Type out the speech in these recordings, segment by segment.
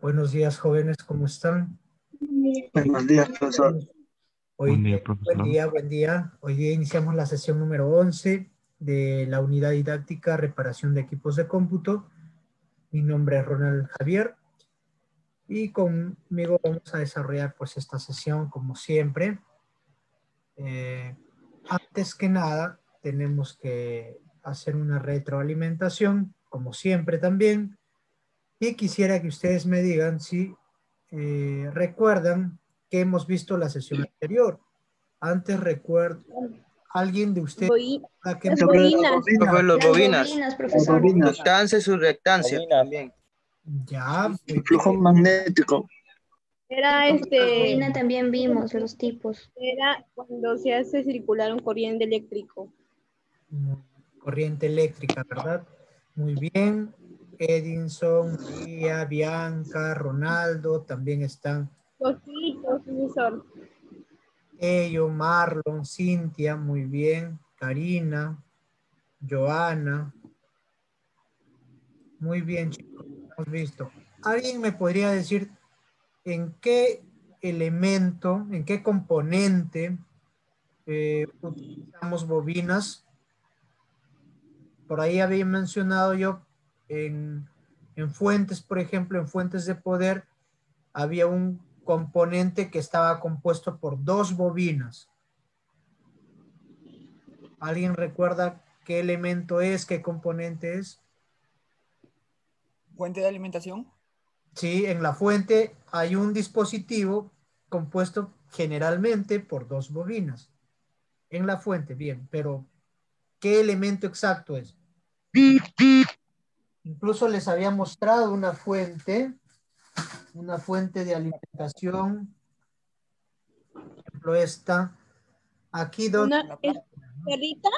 Buenos días, jóvenes, ¿cómo están? Buenos días, profesor. Hoy, Buen día, profesor. Buen día, buen día. Hoy día iniciamos la sesión número 11 de la unidad didáctica reparación de equipos de cómputo. Mi nombre es Ronald Javier y conmigo vamos a desarrollar pues esta sesión como siempre. Eh, antes que nada, tenemos que hacer una retroalimentación, como siempre también, y quisiera que ustedes me digan si eh, recuerdan que hemos visto la sesión anterior. Antes recuerdo, alguien de ustedes... Boí- ¿a qué- las bobinas. Sobre los bobinas. Inductancia y surreactancia también. Ya, El flujo magnético. Era La este, también vimos los tipos. era cuando se hace circular un corriente eléctrico. Mm, Corriente eléctrica, ¿verdad? Muy bien. Edinson, María, Bianca, Ronaldo, también están profesor. ellos, Marlon, Cintia, muy bien. Karina, Joana. Muy bien, chicos, hemos visto. ¿Alguien me podría decir en qué elemento, en qué componente eh, utilizamos bobinas? Por ahí había mencionado yo en, en fuentes, por ejemplo, en fuentes de poder, había un componente que estaba compuesto por dos bobinas. ¿Alguien recuerda qué elemento es, qué componente es? Fuente de alimentación. Sí, en la fuente hay un dispositivo compuesto generalmente por dos bobinas. En la fuente, bien, pero ¿qué elemento exacto es? Incluso les había mostrado una fuente, una fuente de alimentación. Por ejemplo, esta. Aquí donde... Una es perrita,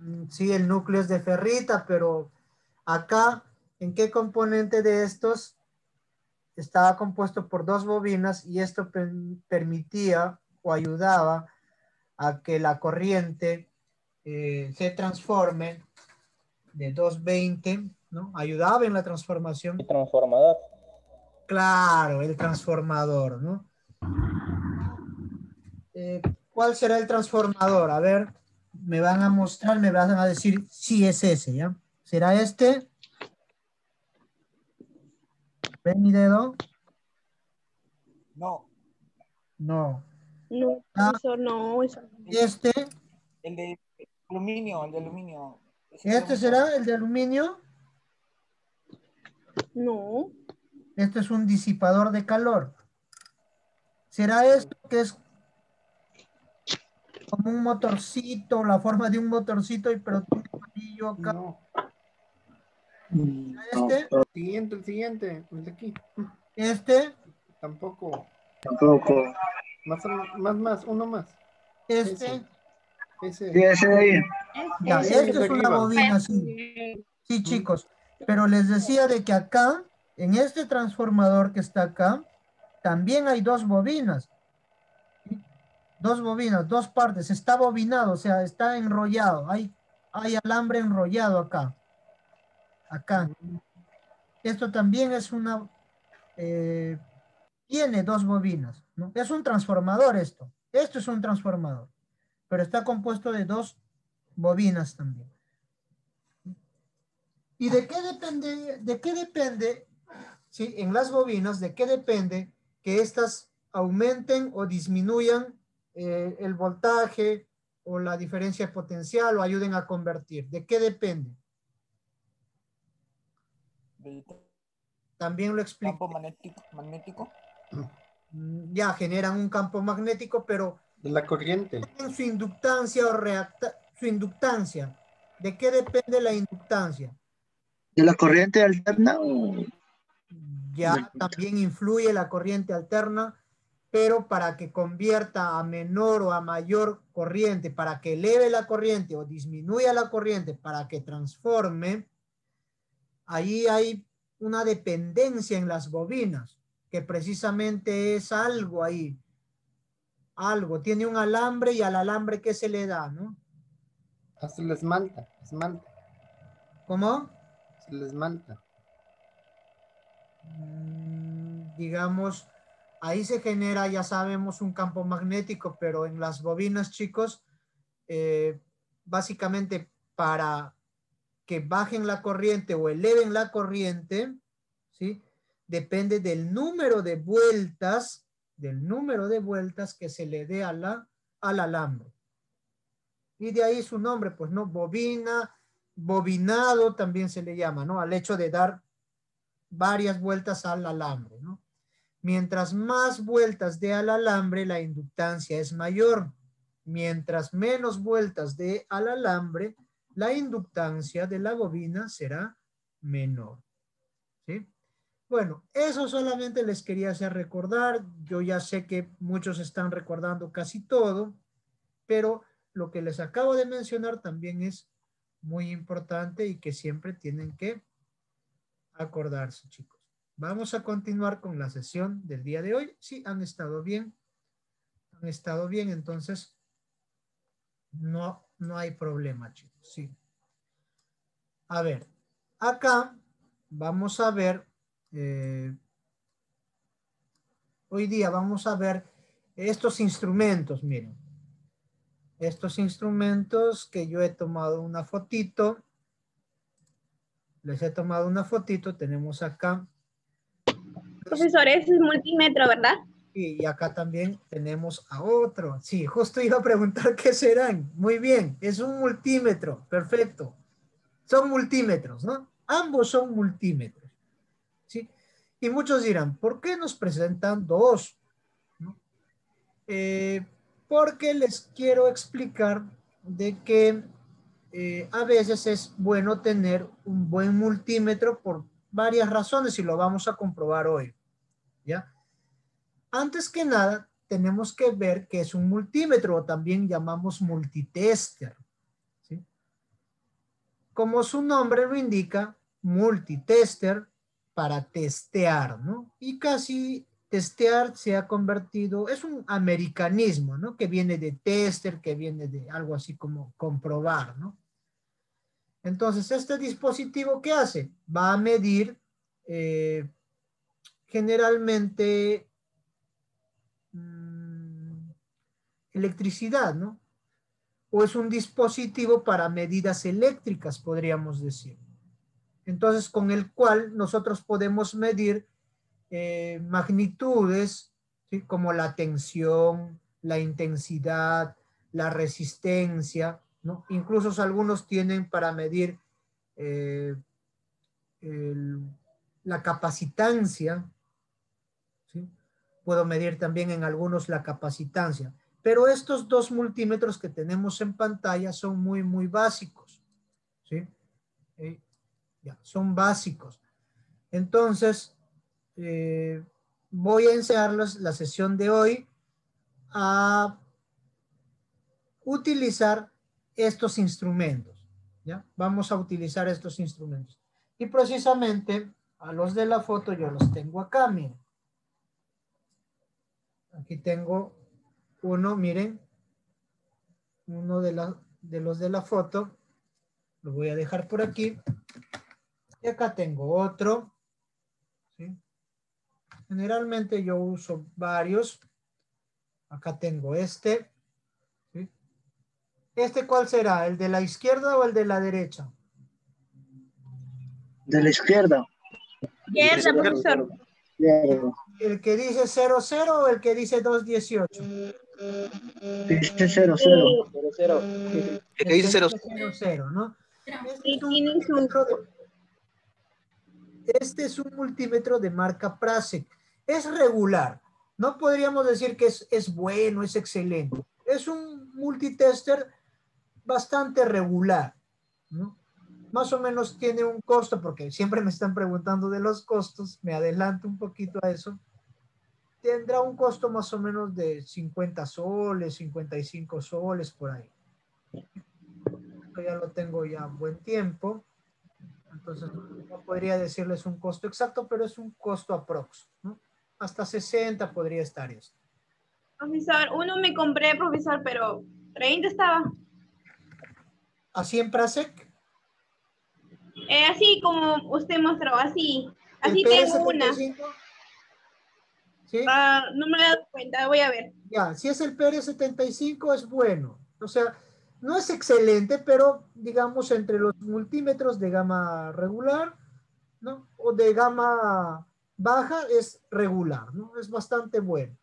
Mm, Sí, el núcleo es de ferrita, pero acá, ¿en qué componente de estos estaba compuesto por dos bobinas y esto per- permitía o ayudaba a que la corriente eh, se transforme de 220, ¿no? Ayudaba en la transformación. Transformador. Claro, el transformador, ¿no? Eh, ¿Cuál será el transformador? A ver, me van a mostrar, me van a decir si es ese, ¿ya? ¿Será este? ¿Ven mi dedo? No, No. no, Ah. profesor, no, eso no. ¿Este? el de aluminio, el de aluminio. ¿Este es será el de aluminio? No, Este es un disipador de calor. ¿Será esto que es como un motorcito, la forma de un motorcito, y pero tiene un anillo acá? No, no, ¿Este? siguiente, el siguiente, el de aquí. ¿Este? Tampoco. Tampoco. Más, más, más, uno más. ¿Este? Ese. Sí, ese de ahí. Ya, Ese esto de es una bobina, sí. Sí, chicos. Pero les decía de que acá, en este transformador que está acá, también hay dos bobinas. Dos bobinas, dos partes. Está bobinado, o sea, está enrollado. Hay, hay alambre enrollado acá. Acá. Esto también es una... eh, tiene dos bobinas. ¿no? Es un transformador esto. Esto es un transformador. Pero está compuesto de dos bobinas también. ¿Y de qué depende? ¿De qué depende? Sí, en las bobinas, ¿de qué depende que éstas aumenten o disminuyan eh, el voltaje o la diferencia potencial o ayuden a convertir? ¿De qué depende? del También lo explico. campo magnético, magnético. Mm, Ya generan un campo magnético, pero De la corriente. en su inductancia o reacta su inductancia. ¿De qué depende la inductancia? ¿De la corriente alterna o ya también influye la corriente alterna, pero para que convierta a menor o a mayor corriente, para que eleve la corriente o disminuya la corriente, para que transforme, ahí hay una dependencia en las bobinas, que precisamente es algo ahí, algo, tiene un alambre y al alambre ¿qué se le da, no? Hasta la esmalta, esmalta, ¿Cómo? se la esmalta. mm, digamos, ahí se genera, ya sabemos, un campo magnético, pero en las bobinas, chicos, eh, básicamente para que bajen la corriente o eleven la corriente, ¿sí? Depende del número de vueltas, del número de vueltas que se le dé al alambre. Y de ahí su nombre, pues, ¿no? Bobina, bobinado también se le llama, ¿no? Al hecho de dar varias vueltas al alambre, ¿no? Mientras más vueltas dé al alambre, la inductancia es mayor. Mientras menos vueltas dé al alambre, la inductancia de la bobina será menor. ¿Sí? Bueno, eso solamente les quería hacer recordar. Yo ya sé que muchos están recordando casi todo, pero lo que les acabo de mencionar también es muy importante y que siempre tienen que acordarse, chicos. Vamos a continuar con la sesión del día de hoy. Sí, han estado bien. Han estado bien, entonces no, no hay problema, chicos. Sí. A ver, acá vamos a ver, eh, hoy día vamos a ver estos instrumentos, miren. Estos instrumentos que yo he tomado una fotito. Les he tomado una fotito, tenemos acá. Profesor, es multímetro, ¿verdad? Y acá también tenemos a otro. Sí, justo iba a preguntar qué serán. Muy bien, es un multímetro. Perfecto. Son multímetros, ¿no? Ambos son multímetros. Y muchos dirán, ¿por qué nos presentan dos? Eh, porque les quiero explicar de que eh, a veces es bueno tener un buen multímetro por varias razones y lo vamos a comprobar hoy. ¿Ya? Antes que nada, tenemos que ver que es un multímetro o también llamamos multitester. Como su nombre lo indica, multitester para testear, ¿no? Y casi testear se ha convertido, es un americanismo, ¿no? Que viene de tester, que viene de algo así como comprobar, ¿no? Entonces, este dispositivo, ¿qué hace? Va a medir eh, generalmente mm, electricidad, ¿no? O es un dispositivo para medidas eléctricas, podríamos decir. Entonces, con el cual nosotros podemos medir eh, magnitudes, como la tensión, la intensidad, la resistencia. Incluso algunos tienen para medir eh, la capacitancia, Puedo medir también en algunos la capacitancia. Pero estos dos multímetros que tenemos en pantalla son muy, muy básicos. ¿sí? Eh, son básicos. Entonces, eh, voy a enseñarles la sesión de hoy a utilizar estos instrumentos. ¿ya? Vamos a utilizar estos instrumentos. Y precisamente a los de la foto yo los tengo acá, miren. Aquí tengo uno, miren, uno de, la, de los de la foto. Lo voy a dejar por aquí. Y acá tengo otro. Generalmente yo uso varios. Acá tengo este. ¿Este cuál será? ¿El de la izquierda o el de la derecha? De la izquierda. Izquierda, profesor. ¿El que dice 00 o el que dice 218? Dice 00. El que dice 00. 00, ¿no? Este es, un este es un multímetro de marca Prasek. Es regular. No podríamos decir que es, es bueno, es excelente. Es un multitester bastante regular, ¿no? más o menos tiene un costo, porque siempre me están preguntando de los costos, me adelanto un poquito a eso, tendrá un costo más o menos de 50 soles, 55 soles por ahí. Ya lo tengo ya buen tiempo, entonces no podría decirles un costo exacto, pero es un costo aprox, ¿no? Hasta 60 podría estar esto. Profesor, uno me compré, profesor, pero 30 estaba. ¿Así en Prasec? Eh, así como usted mostró, así. Así tengo una. PR75, ¿sí? Ah, no me he dado cuenta, voy a ver. Ya, si es el PR75 es bueno. O sea, no es excelente, pero digamos entre los multímetros de gama regular, ¿no? O de gama baja es regular, ¿no? Es bastante bueno.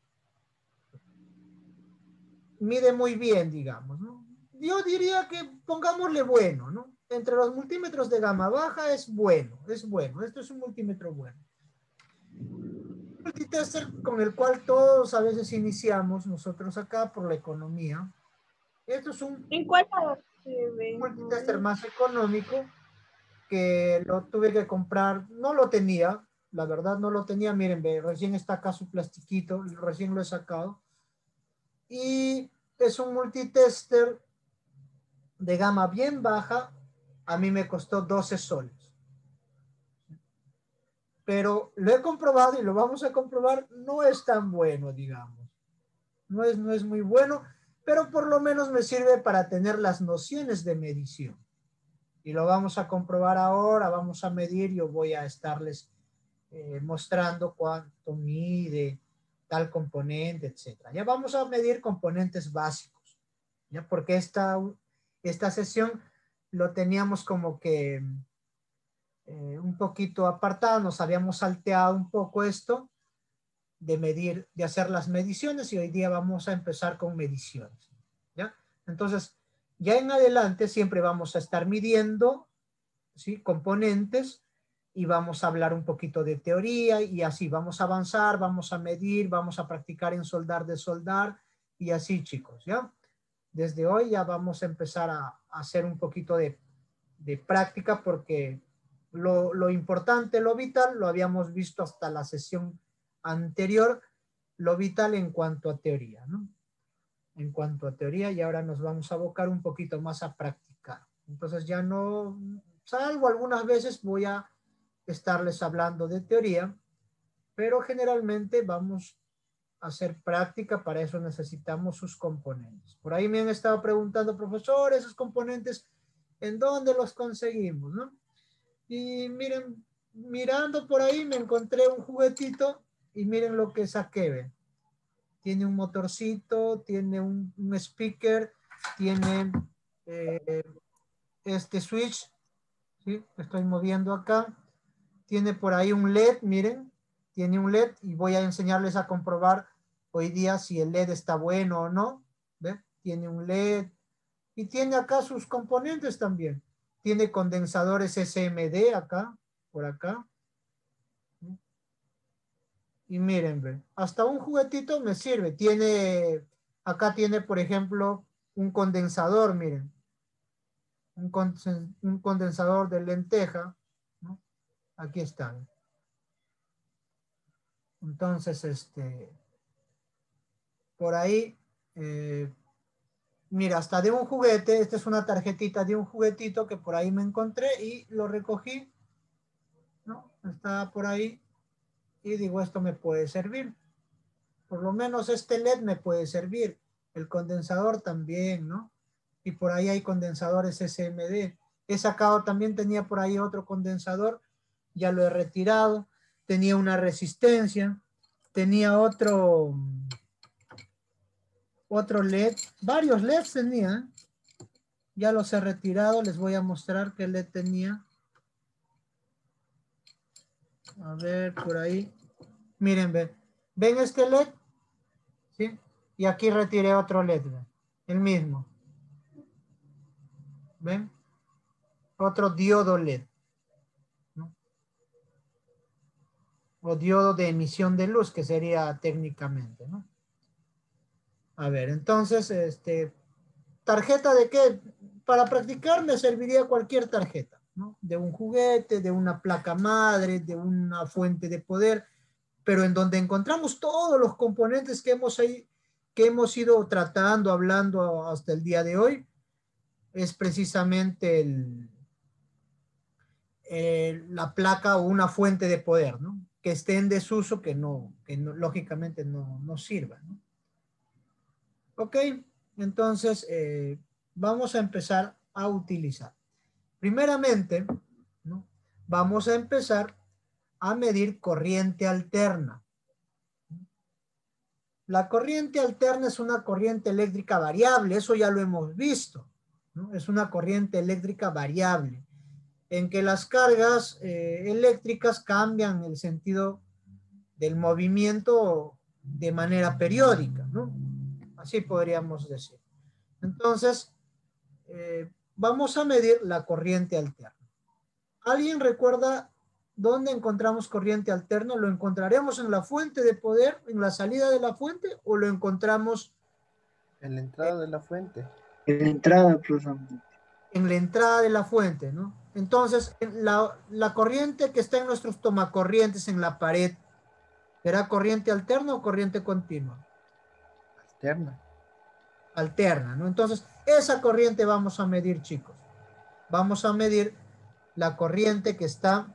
Mide muy bien, digamos, ¿no? Yo diría que pongámosle bueno, ¿no? Entre los multímetros de gama baja es bueno, es bueno. Esto es un multímetro bueno. Multitester con el cual todos a veces iniciamos nosotros acá por la economía. Esto es un multitester más económico que lo tuve que comprar, no lo tenía, la verdad no lo tenía, miren, ve, recién está acá su plastiquito, recién lo he sacado. Y es un multitester de gama bien baja, a mí me costó 12 soles. Pero lo he comprobado y lo vamos a comprobar, no es tan bueno, digamos. No es, no es muy bueno, pero por lo menos me sirve para tener las nociones de medición. Y lo vamos a comprobar ahora, vamos a medir, yo voy a estarles eh, mostrando cuánto mide tal componente, etcétera. Ya vamos a medir componentes básicos, ya porque esta, esta sesión lo teníamos como que eh, un poquito apartado, nos habíamos salteado un poco esto de medir, de hacer las mediciones y hoy día vamos a empezar con mediciones, ¿ya? Entonces, ya en adelante siempre vamos a estar midiendo, ¿sí? Componentes y vamos a hablar un poquito de teoría y así vamos a avanzar, vamos a medir, vamos a practicar en soldar de soldar y así chicos, ¿ya? Desde hoy ya vamos a empezar a, hacer un poquito de, de práctica porque lo, lo, importante, lo vital, lo habíamos visto hasta la sesión anterior, lo vital en cuanto a teoría, ¿no? En cuanto a teoría y ahora nos vamos a abocar un poquito más a practicar. Entonces ya no, salvo algunas veces voy a estarles hablando de teoría, pero generalmente vamos a hacer práctica, para eso necesitamos sus componentes. Por ahí me han estado preguntando, profesor, esos componentes, ¿en dónde los conseguimos? ¿no? Y miren, mirando por ahí me encontré un juguetito y miren lo que. ¿ven? Tiene un motorcito, tiene un, speaker, tiene eh, este switch, ¿sí? Estoy moviendo acá tiene por ahí un LED, miren, tiene un LED y voy a enseñarles a comprobar hoy día si el LED está bueno o no. Tiene un LED y tiene acá sus componentes también. Tiene condensadores SMD acá, por acá. Y miren, hasta un juguetito me sirve. Tiene, acá tiene, por ejemplo, un condensador, miren. Un, un condensador de lenteja Aquí están. Entonces, este, por ahí, eh, mira, hasta de un juguete, esta es una tarjetita de un juguetito que por ahí me encontré y lo recogí, ¿no? Está por ahí y digo, esto me puede servir. Por lo menos este LED me puede servir. El condensador también, ¿no? Y por ahí hay condensadores SMD. He sacado, también tenía por ahí otro condensador ya lo he retirado, tenía una resistencia, tenía otro, otro LED, varios LEDs tenía, ya los he retirado, les voy a mostrar qué LED tenía. A ver, por ahí. Miren, ven. ¿Ven este LED? ¿Sí? Y aquí retiré otro LED, el mismo. ¿Ven? Otro diodo LED. o diodo de emisión de luz, que sería técnicamente, ¿no? A ver, entonces, este, tarjeta de qué? Para practicar me serviría cualquier tarjeta, ¿no? De un juguete, de una placa madre, de una fuente de poder, pero en donde encontramos todos los componentes que hemos, ahí, que hemos ido tratando, hablando hasta el día de hoy, es precisamente la placa o una fuente de poder, ¿no? que esté en desuso que no, que no, lógicamente no, no sirva. ¿no? Ok, entonces eh, vamos a empezar a utilizar. Primeramente, ¿no? vamos a empezar a medir corriente alterna. La corriente alterna es una corriente eléctrica variable, eso ya lo hemos visto. ¿no? Es una corriente eléctrica variable, en que las cargas eh, eléctricas cambian el sentido del movimiento de manera periódica, ¿no? Así podríamos decir. Entonces, eh, vamos a medir la corriente alterna. ¿Alguien recuerda dónde encontramos corriente alterna? ¿Lo encontraremos en la fuente de poder, en la salida de la fuente, o lo encontramos En la entrada de la fuente. En la entrada, profesor. en la entrada de la fuente, ¿no? Entonces, en la, la corriente que está en nuestros tomacorrientes en la pared, ¿será corriente alterna o corriente continua? Alterna. Alterna, ¿no? Entonces, esa corriente vamos a medir, chicos. Vamos a medir la corriente que está,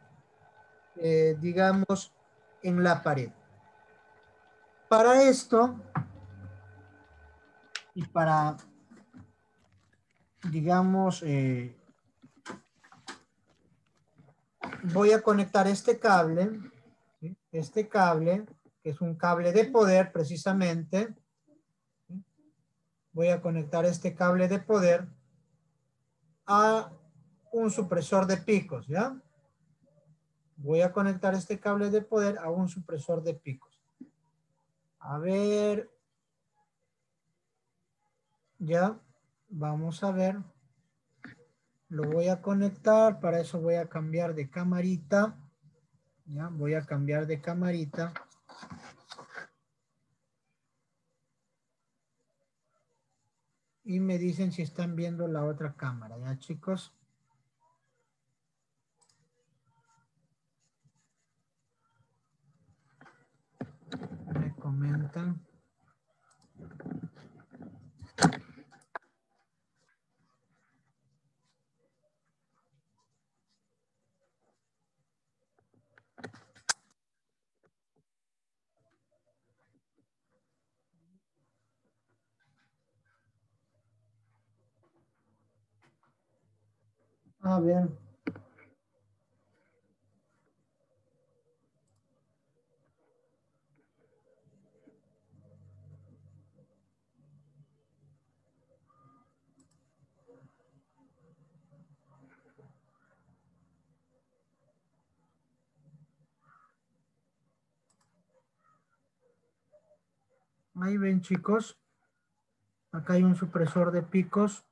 eh, digamos, en la pared. Para esto, y para, digamos, eh, voy a conectar este cable, este cable, que es un cable de poder precisamente. Voy a conectar este cable de poder a un supresor de picos, ¿ya? Voy a conectar este cable de poder a un supresor de picos. A ver. Ya, vamos a ver. Lo voy a conectar, para eso voy a cambiar de camarita. Ya, voy a cambiar de camarita. Y me dicen si están viendo la otra cámara, ¿ya chicos? Me comentan. A ver. Ahí ven chicos. Acá hay un supresor de picos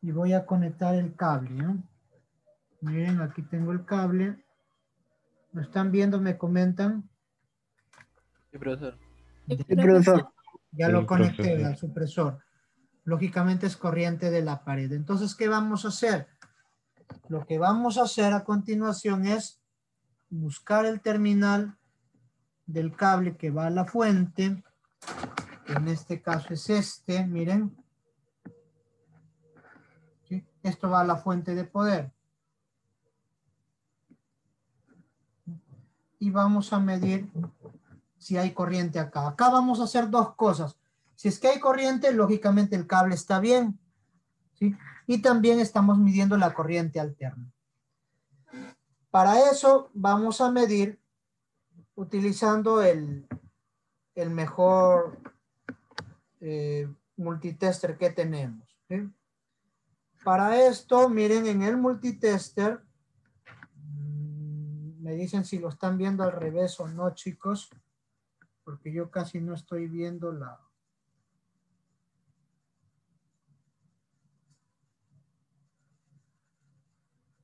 y voy a conectar el cable. ¿eh? Miren, aquí tengo el cable. ¿Lo están viendo? ¿Me comentan? Sí, profesor. Sí, profesor. Ya Sí, lo conecté profesor. al supresor. Lógicamente es corriente de la pared. Entonces, ¿qué vamos a hacer? Lo que vamos a hacer a continuación es buscar el terminal del cable que va a la fuente. En este caso es este, miren. Esto va a la fuente de poder. Y vamos a medir si hay corriente acá. Acá vamos a hacer dos cosas. Si es que hay corriente, lógicamente el cable está bien. ¿sí? Y también estamos midiendo la corriente alterna. Para eso vamos a medir utilizando el, el mejor eh, multitester que tenemos. Para esto, miren en el multitester, mm, me dicen si lo están viendo al revés o no, chicos, porque yo casi no estoy viendo la...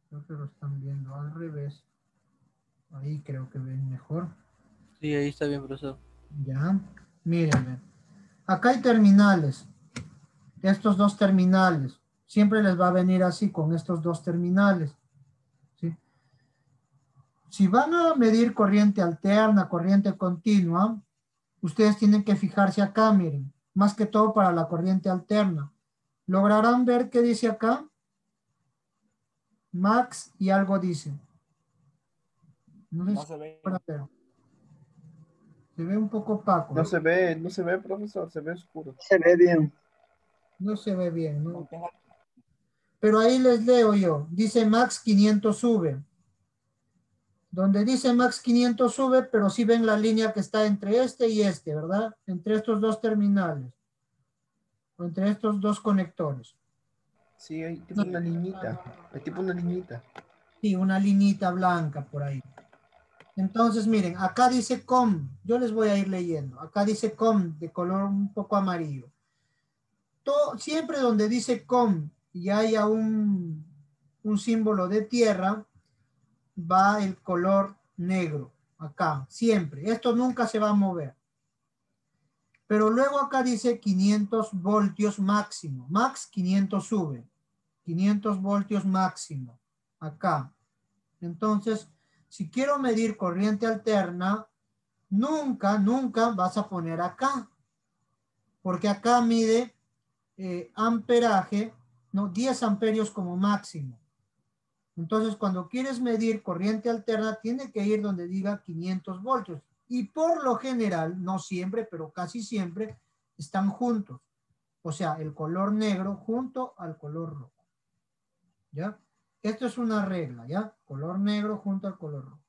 Creo que lo están viendo al revés. Ahí creo que ven mejor. Sí, ahí está bien, profesor. Ya, miren. Acá hay terminales. Estos dos terminales. Siempre les va a venir así con estos dos terminales. ¿sí? Si van a medir corriente alterna, corriente continua, ustedes tienen que fijarse acá, miren. Más que todo para la corriente alterna. ¿Lograrán ver qué dice acá? Max y algo dice. No sé No se ve. ver. Se ve un poco opaco. No se ve, no se ve, profesor, se ve oscuro. Se ve bien. No se ve bien, ¿no? Pero ahí les leo yo. Dice Max 500 sube. Donde dice max 500 sube, pero sí ven la línea que está entre este y este, ¿verdad? Entre estos dos terminales. O entre estos dos conectores. Sí, hay tipo una liñita. Hay tipo una liñita. Sí, una liñita blanca por ahí. Entonces, miren, acá dice com. Yo les voy a ir leyendo. Acá dice com de color un poco amarillo. To- siempre donde dice com y haya un, un símbolo de tierra, va el color negro. Acá, siempre. Esto nunca se va a mover. Pero luego acá dice 500 voltios máximo. Max 500 sube. 500 voltios máximo. Acá. Entonces, si quiero medir corriente alterna, nunca, nunca vas a poner acá. Porque acá mide eh, amperaje, no, 10 amperios como máximo. Entonces, cuando quieres medir corriente alterna, tiene que ir donde diga 500 voltios. Y por lo general, no siempre, pero casi siempre, están juntos. O sea, el color negro junto al color rojo. ¿Ya? Esto es una regla, ¿ya? Color negro junto al color rojo.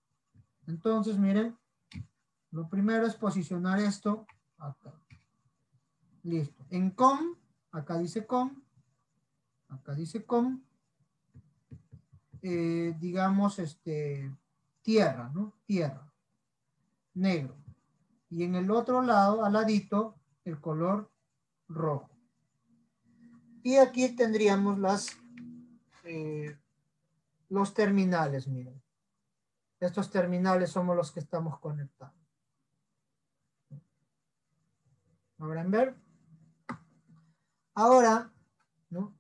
Entonces, miren, lo primero es posicionar esto acá. Listo. En com, acá dice com, acá dice com, eh, digamos, este, tierra, ¿no? Tierra, negro. Y en el otro lado, al ladito, el color rojo. Y aquí tendríamos las, eh, los terminales, miren. Estos terminales somos los que estamos conectando. ¿Logran ver? Ahora, ¿no?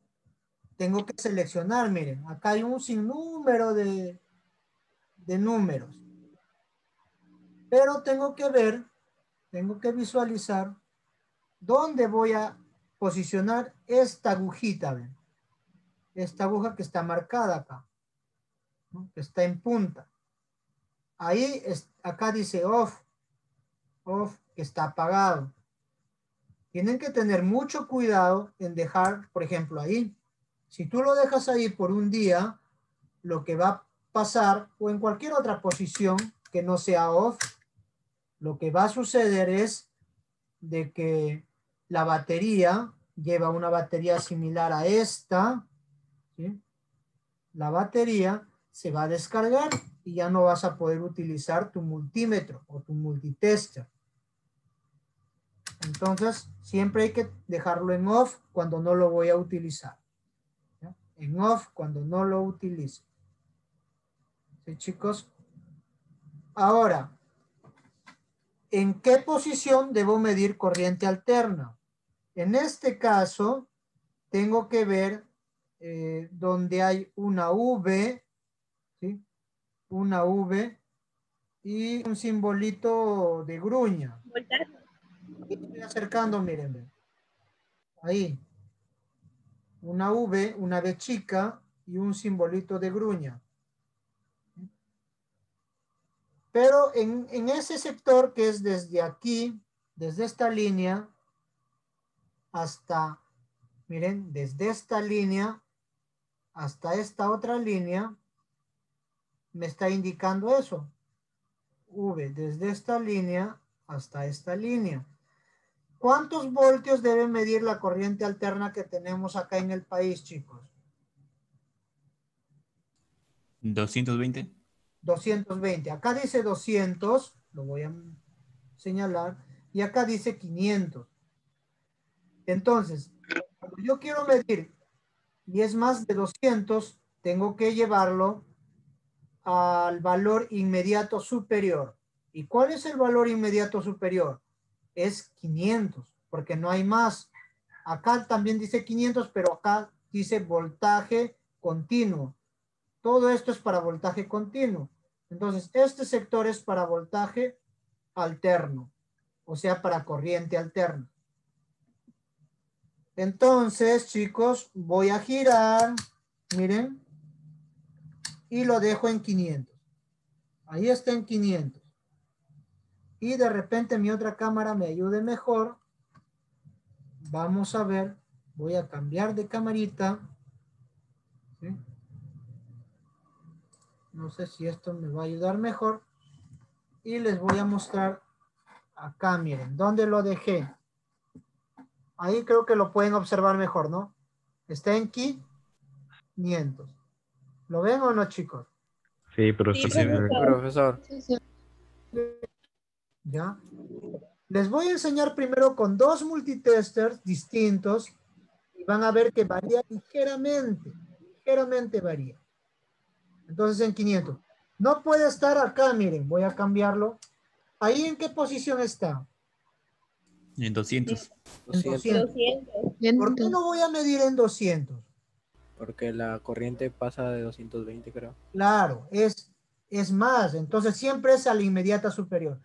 Tengo que seleccionar, miren, acá hay un sinnúmero de, de números. Pero tengo que ver, tengo que visualizar dónde voy a posicionar esta agujita, ¿ven? Esta aguja que está marcada acá, que está en punta. Ahí, es, acá dice off, off, que está apagado. Tienen que tener mucho cuidado en dejar, por ejemplo, ahí. Si tú lo dejas ahí por un día, lo que va a pasar, o en cualquier otra posición que no sea off, lo que va a suceder es de que la batería lleva una batería similar a esta, la batería se va a descargar y ya no vas a poder utilizar tu multímetro o tu multitester. Entonces, siempre hay que dejarlo en off cuando no lo voy a utilizar. ¿ya? En off cuando no lo utilice. ¿Sí, chicos? Ahora, ¿en qué posición debo medir corriente alterna? En este caso, tengo que ver eh, donde hay una V, ¿sí? Una V y un simbolito de gruña. Estoy acercando, miren. Ahí. Una V, una V chica y un simbolito de gruña. Pero en, en ese sector que es desde aquí, desde esta línea, hasta, miren, desde esta línea hasta esta otra línea, me está indicando eso. V, desde esta línea hasta esta línea. ¿Cuántos voltios debe medir la corriente alterna que tenemos acá en el país, chicos? 220. 220. Acá dice 200, lo voy a señalar, y acá dice 500. Entonces, cuando yo quiero medir y es más de 200, tengo que llevarlo al valor inmediato superior. ¿Y cuál es el valor inmediato superior? Es 500, porque no hay más. Acá también dice 500, pero acá dice voltaje continuo. Todo esto es para voltaje continuo. Entonces, este sector es para voltaje alterno, o sea, para corriente alterna. Entonces, chicos, voy a girar, miren, y lo dejo en 500. Ahí está en 500. Y de repente mi otra cámara me ayude mejor. Vamos a ver, voy a cambiar de camarita. No sé si esto me va a ayudar mejor. Y les voy a mostrar acá, miren, ¿dónde lo dejé? Ahí creo que lo pueden observar mejor, ¿no? Está en 500. ¿Lo ven o no, chicos? Sí, profesor. Sí, profesor. ¿Ya? Les voy a enseñar primero con dos multitesters distintos y van a ver que varía ligeramente, ligeramente varía. Entonces en 500. No puede estar acá, miren, voy a cambiarlo. ¿Ahí en qué posición está? En 200. En 200. 200. ¿Por qué no voy a medir en 200? Porque la corriente pasa de 220, creo. Claro, es, es más, entonces siempre es a la inmediata superior.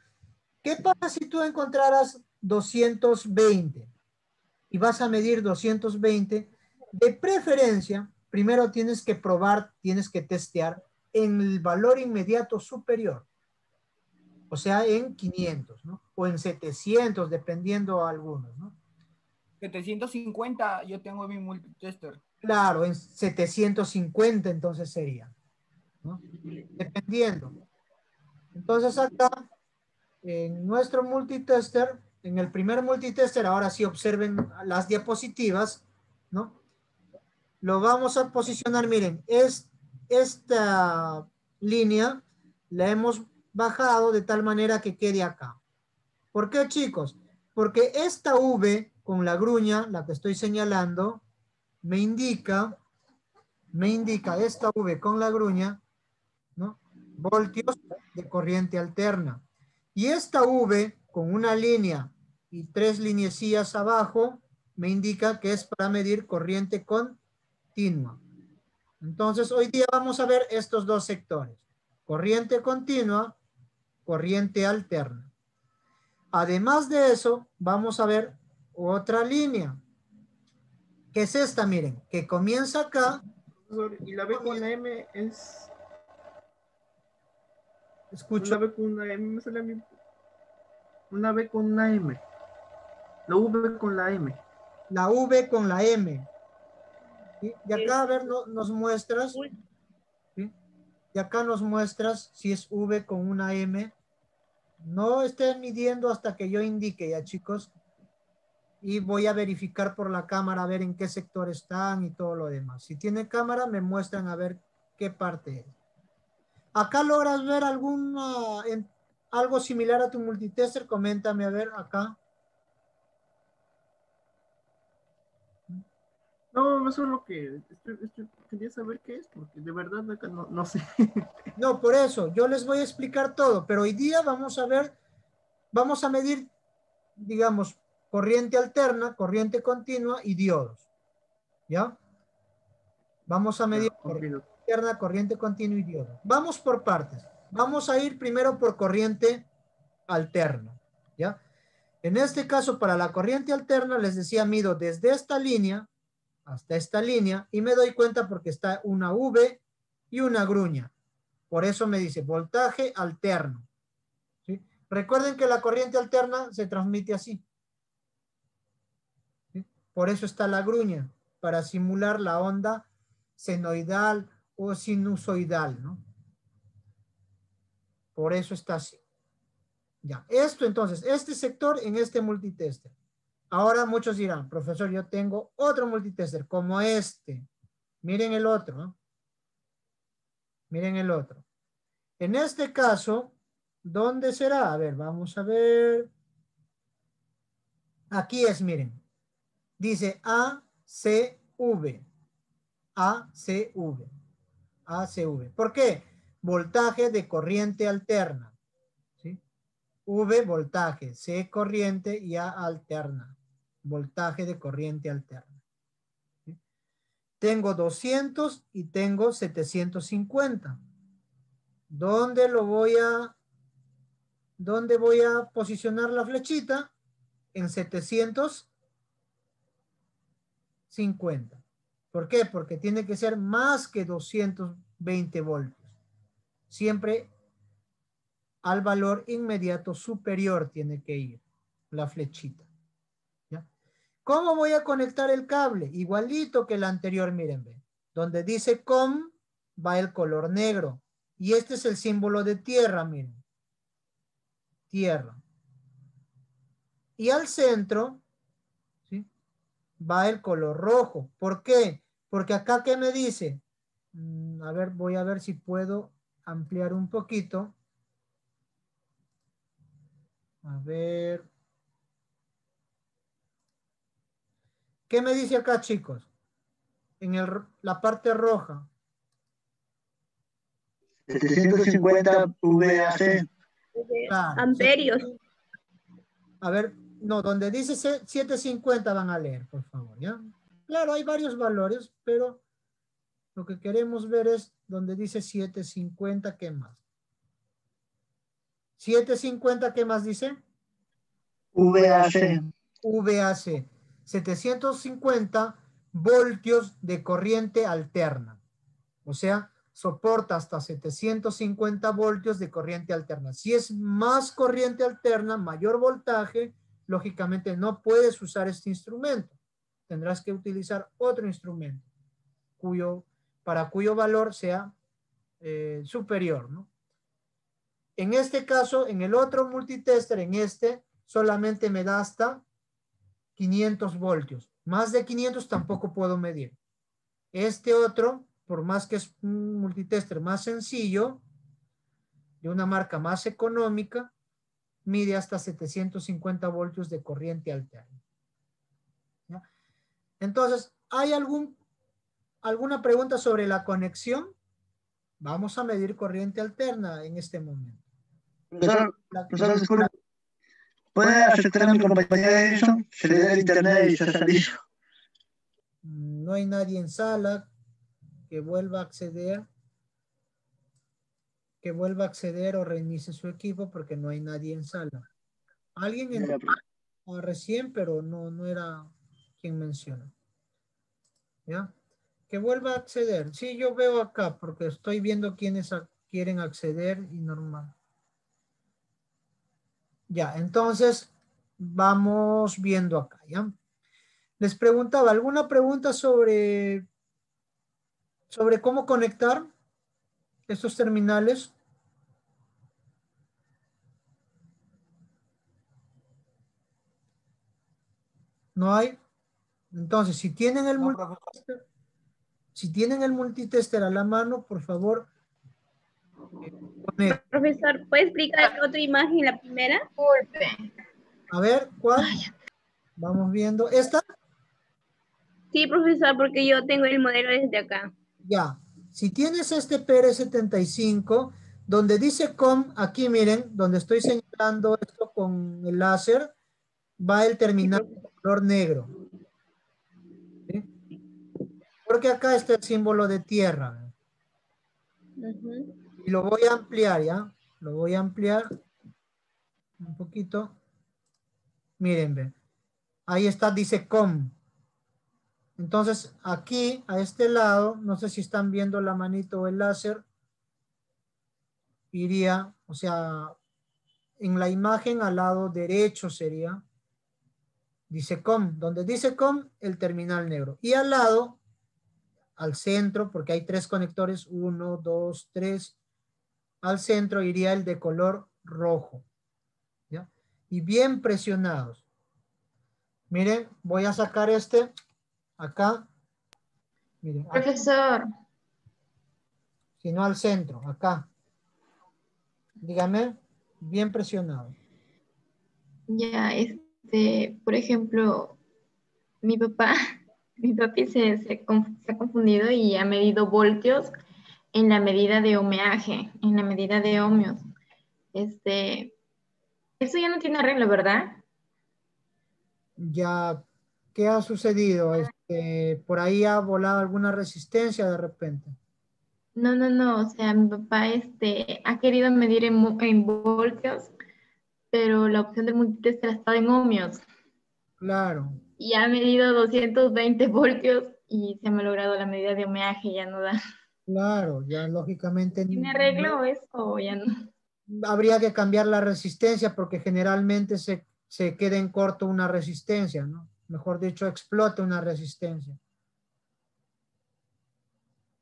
¿Qué pasa si tú encontraras 220 y vas a medir 220? De preferencia, primero tienes que probar, tienes que testear en el valor inmediato superior. O sea, en 500, ¿no? O en 700, dependiendo a algunos, ¿no? 750 yo tengo mi multitester. Claro, en 750 entonces sería. ¿no? Dependiendo. Entonces acá, en nuestro multitester, en el primer multitester, ahora sí observen las diapositivas, ¿no? Lo vamos a posicionar, miren, es, esta línea la hemos bajado de tal manera que quede acá. ¿Por qué, chicos? Porque esta V con la gruña, la que estoy señalando, me indica, me indica esta V con la gruña, ¿no? Voltios de corriente alterna. Y esta V con una línea y tres lineecillas abajo, me indica que es para medir corriente continua. Entonces, hoy día vamos a ver estos dos sectores. Corriente continua, corriente alterna. Además de eso, vamos a ver otra línea. Que es esta, miren, que comienza acá. Y la B con la M es. Escucho. Una B con una M me sale a mí. Una B con una M. La V con la M. la V con la M. ¿sí? Y acá, a ver, no- nos muestras. ¿sí? Y acá nos muestras si es V con una M. No estén midiendo hasta que yo indique, ya chicos. Y voy a verificar por la cámara a ver en qué sector están y todo lo demás. Si tiene cámara, me muestran a ver qué parte es. Acá logras ver alguna, en- algo similar a tu multitester, coméntame a ver acá. No, eso es lo que estoy- estoy- quería saber qué es, porque de verdad acá no, no sé. No, por eso, yo les voy a explicar todo, pero hoy día vamos a ver, vamos a medir, digamos, corriente alterna, corriente continua y diodos. ¿Ya? Vamos a medir corriente alterna, corriente continua y diodos. Vamos por partes. Vamos a ir primero por corriente alterna. ¿Ya? En este caso, para la corriente alterna, les decía, mido desde esta línea hasta esta línea y me doy cuenta porque está una V y una gruña. Por eso me dice voltaje alterno. ¿sí? Recuerden que la corriente alterna se transmite así. Por eso está la gruña, para simular la onda senoidal o sinusoidal, ¿no? Por eso está así. Ya, esto entonces, este sector en este multitester. Ahora muchos dirán, profesor, yo tengo otro multitester como este. Miren el otro. Miren el otro. En este caso, ¿dónde será? A ver, vamos a ver. Aquí es, miren. Dice ACV. ACV. ACV. ¿Por qué? Voltaje de corriente alterna. ¿sí? V, voltaje. C, corriente y A, alterna. Voltaje de corriente alterna. Tengo 200 y tengo 750. ¿Dónde lo voy a, dónde voy a posicionar la flechita? En 750. ¿Por qué? Porque tiene que ser más que 220 voltios. Siempre al valor inmediato superior tiene que ir la flechita. ¿ya? ¿Cómo voy a conectar el cable? Igualito que el anterior, miren, ven. Donde dice COM va el color negro. Y este es el símbolo de tierra, miren. Tierra. Y al centro. Va el color rojo. ¿Por qué? Porque acá, ¿qué me dice? Mm, A ver, voy a ver si puedo ampliar un poquito. A ver. ¿Qué me dice acá, chicos? En el, la parte roja. 750 VAC. Claro, Amperios. A ver, no, donde dice se- 750 van a leer, por favor, ¿ya? Claro, hay varios valores, pero lo que queremos ver es donde dice 750, ¿qué más? 750, ¿qué más dice? VAC. VAC, 750 voltios de corriente alterna. O sea, soporta hasta 750 voltios de corriente alterna. Si es más corriente alterna, mayor voltaje, lógicamente no puedes usar este instrumento. Tendrás que utilizar otro instrumento cuyo, para cuyo valor sea eh, superior. ¿no? En este caso, en el otro multitester, en este, solamente me da hasta 500 voltios. Más de 500 tampoco puedo medir. Este otro, por más que es un multitester más sencillo, de una marca más económica, mide hasta 750 voltios de corriente alterna. ¿Ya? Entonces, ¿hay algún, alguna pregunta sobre la conexión? Vamos a medir corriente alterna en este momento. Profesor, La- profesor, disculpe. ¿Puede aceptar a mi compañera de eso? Se le da el internet y se ha salido. No hay nadie en sala que vuelva a acceder, que vuelva a acceder o reinicie su equipo porque no hay nadie en sala. Alguien profe. ah, recién, pero no, no era quien menciona. ¿Ya? Que vuelva a acceder. Sí, yo veo acá porque estoy viendo quiénes quieren acceder y normal. Ya, entonces vamos viendo acá, ¿ya? Les preguntaba, ¿alguna pregunta sobre, sobre cómo conectar estos terminales? ¿No hay? Entonces, si tienen el No, multitester, si tienen el multitester a la mano, por favor, eh. Profesor, ¿puede explicar otra imagen, la primera? A ver, ¿cuál? Vamos viendo. ¿Esta? Sí, profesor, porque yo tengo el modelo desde acá. Ya. Si tienes este PR75, donde dice COM, aquí miren, donde estoy señalando esto con el láser, va el terminal color negro. ¿Sí? Porque acá está el símbolo de tierra. Y lo voy a ampliar, ¿ya? Lo voy a ampliar un poquito. Miren, ve. Ahí está, dice com. Entonces, aquí, a este lado, no sé si están viendo la manito o el láser, iría, o sea, en la imagen al lado derecho sería, dice com. Donde dice com, el terminal negro. Y al lado, al centro, porque hay tres conectores, uno, dos, tres, al centro iría el de color rojo. ¿ya? Y bien presionados. Miren, voy a sacar este acá. Miren, Profesor, sino al centro, acá. Dígame, bien presionado. ya, este, por ejemplo, mi papá, mi papi se, se, ha confundido y ha medido voltios en la medida de ohmeaje, en la medida de ohmios. Este, eso ya no tiene arreglo, ¿verdad? Ya, ¿qué ha sucedido? Este, por ahí ha volado alguna resistencia de repente. No, no, no, o sea, mi papá este, ha querido medir en voltios, pero la opción del multitester ha estado en ohmios. Claro, y ha medido 220 voltios y se me ha logrado la medida de homenaje, ya no da. claro, ya lógicamente. ¿Tiene arreglo eso o ya no? habría que cambiar la resistencia porque generalmente se, se queda en corto una resistencia, ¿no? Mejor dicho, explota una resistencia.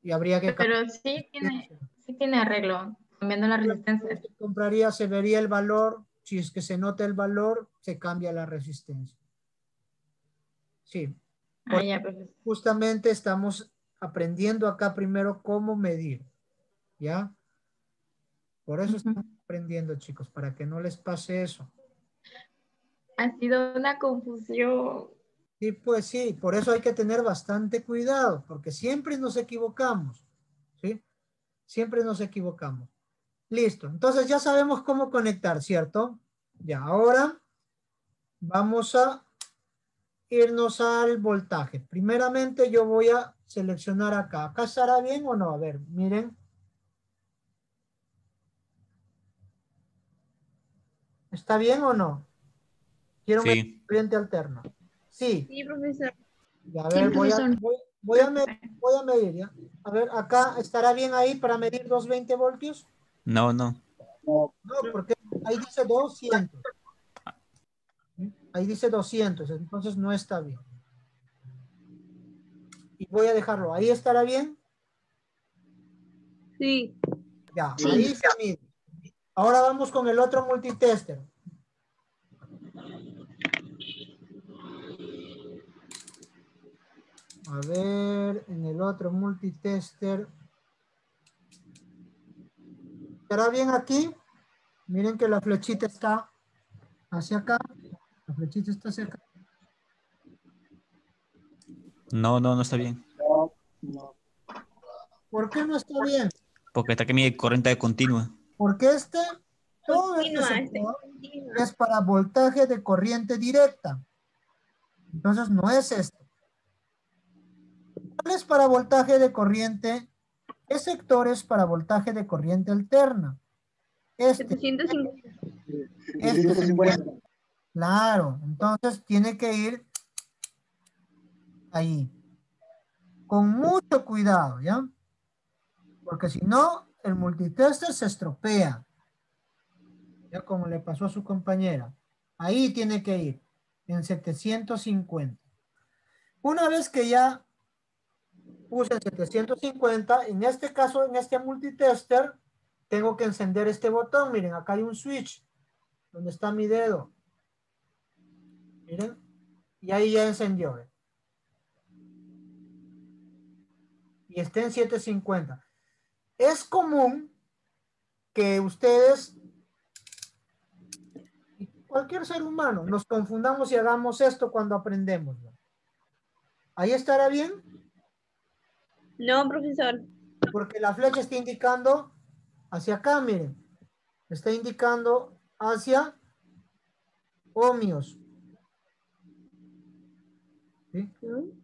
Y habría que cambiar Pero sí tiene, sí tiene arreglo, cambiando la resistencia. Se compraría, se vería el valor, si es que se nota el valor, se cambia la resistencia. Sí, Ah, ya, profesor. justamente estamos aprendiendo acá primero cómo medir, ¿ya? Por eso estamos aprendiendo, chicos, para que no les pase eso. Ha sido una confusión. Sí, pues sí, por eso hay que tener bastante cuidado, porque siempre nos equivocamos, ¿sí? Siempre nos equivocamos. Listo, entonces ya sabemos cómo conectar, ¿cierto? Ya, ahora vamos a irnos al voltaje. Primeramente yo voy a seleccionar acá. ¿Acá estará bien o no? A ver, miren. ¿Está bien o no? Quiero Sí. meter corriente alterna. Sí. Sí, profesor. Ya, a Sí, ver, voy a, voy, voy a me- voy a medir, ¿ya? A ver, acá estará bien ahí para medir 220 voltios. No, no. No, porque ahí dice 200. ¿Sí? Ahí dice 200, entonces no está bien. Y voy a dejarlo. ¿Ahí estará bien? Sí. Ya, ahí se mide. Ahora vamos con el otro multitester. A ver, en el otro multitester. ¿Estará bien aquí? Miren que la flechita está hacia acá. La flechita está hacia acá. No, no, no está bien. ¿Por qué no está bien? Porque está que mide corriente continua. Porque este, todo este Continua, este, continua. es para voltaje de corriente directa. Entonces no es esto. ¿Cuál es para voltaje de corriente? ¿Qué sector es para voltaje de corriente alterna? Este, 750. este 750. claro. Entonces tiene que ir ahí. Con mucho cuidado, ¿ya? Porque si no, el multitester se estropea. Ya como le pasó a su compañera. Ahí tiene que ir, en 750. Una vez que ya puse el 750, en este caso, en este multitester, tengo que encender este botón. Miren, acá hay un switch, donde está mi dedo. Miren, y ahí ya encendió. Y está en 750. Es común que ustedes, cualquier ser humano, nos confundamos y hagamos esto cuando aprendemos. Ahí estará bien, No, profesor. porque la flecha está indicando hacia acá, miren. Está indicando hacia ohmios. ¿Sí?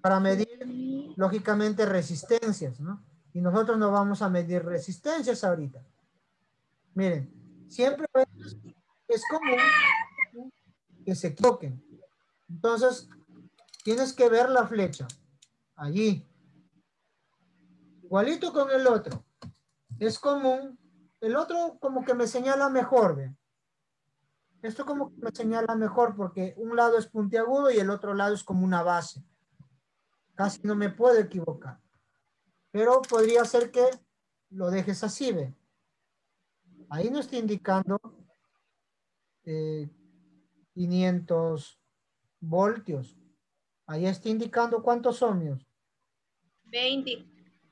Para medir lógicamente resistencias, ¿no? Y nosotros no vamos a medir resistencias ahorita. Miren, siempre es, es común que se equivoquen. Entonces, tienes que ver la flecha. Allí. Igualito con el otro. Es común. El otro como que me señala mejor, ¿ve? Esto como que me señala mejor porque un lado es puntiagudo y el otro lado es como una base. Casi no me puedo equivocar. Pero podría ser que lo dejes así, ¿ve? Ahí no está indicando eh, 500 voltios. Ahí está indicando cuántos ohmios. 20.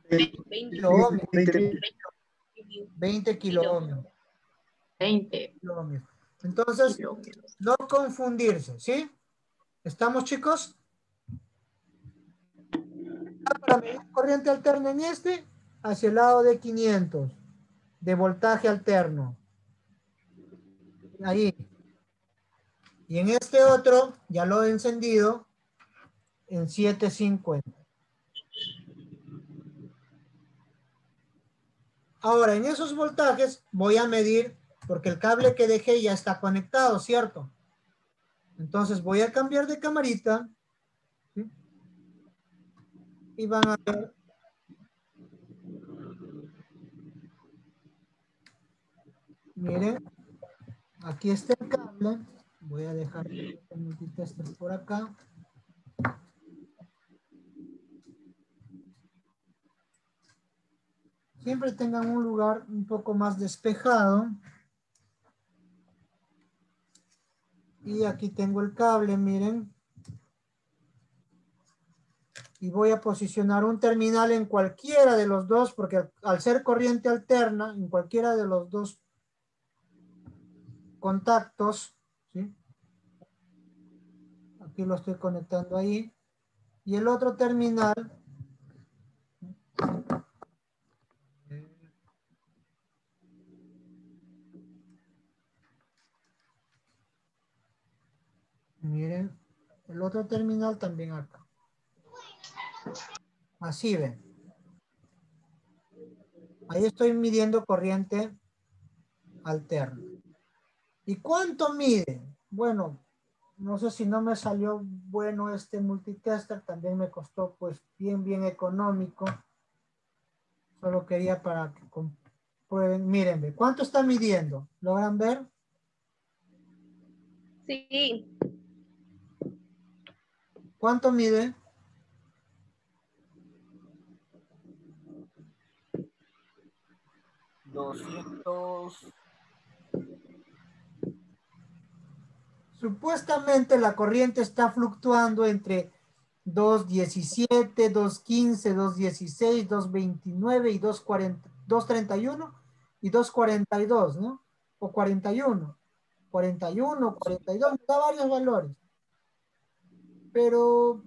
20. Kiloohmios. 20. 20 kiloohmios. 20 kiloohmios. Entonces, kilómetros. no confundirse, ¿sí? ¿Estamos, chicos? Para medir corriente alterna en este, hacia el lado de 500, de voltaje alterno. Ahí. Y en este otro, ya lo he encendido, en 750. Ahora, en esos voltajes voy a medir, porque el cable que dejé ya está conectado, ¿cierto? Entonces voy a cambiar de camarita. Y van a ver. Miren, aquí está el cable. Voy a dejar multitester por acá. Siempre tengan un lugar un poco más despejado. Y aquí tengo el cable, miren. Y voy a posicionar un terminal en cualquiera de los dos, porque al, ser corriente alterna, en cualquiera de los dos contactos, ¿sí? Aquí lo estoy conectando ahí. Y el otro terminal Miren, el otro terminal también acá. Así ven. Ahí estoy midiendo corriente alterna. ¿Y cuánto mide? Bueno, no sé si no me salió bueno este multitester, también me costó pues bien, bien económico. Solo quería para que comprueben. Mírenme, ¿cuánto está midiendo? ¿Logran ver? Sí. ¿Cuánto mide? Doscientos. Supuestamente la corriente está fluctuando entre 2.17, 2.15, 2.16, 2.29 y 2.40, 2.31 y 2.42, ¿no? O 41. 41, 42, da varios valores. Pero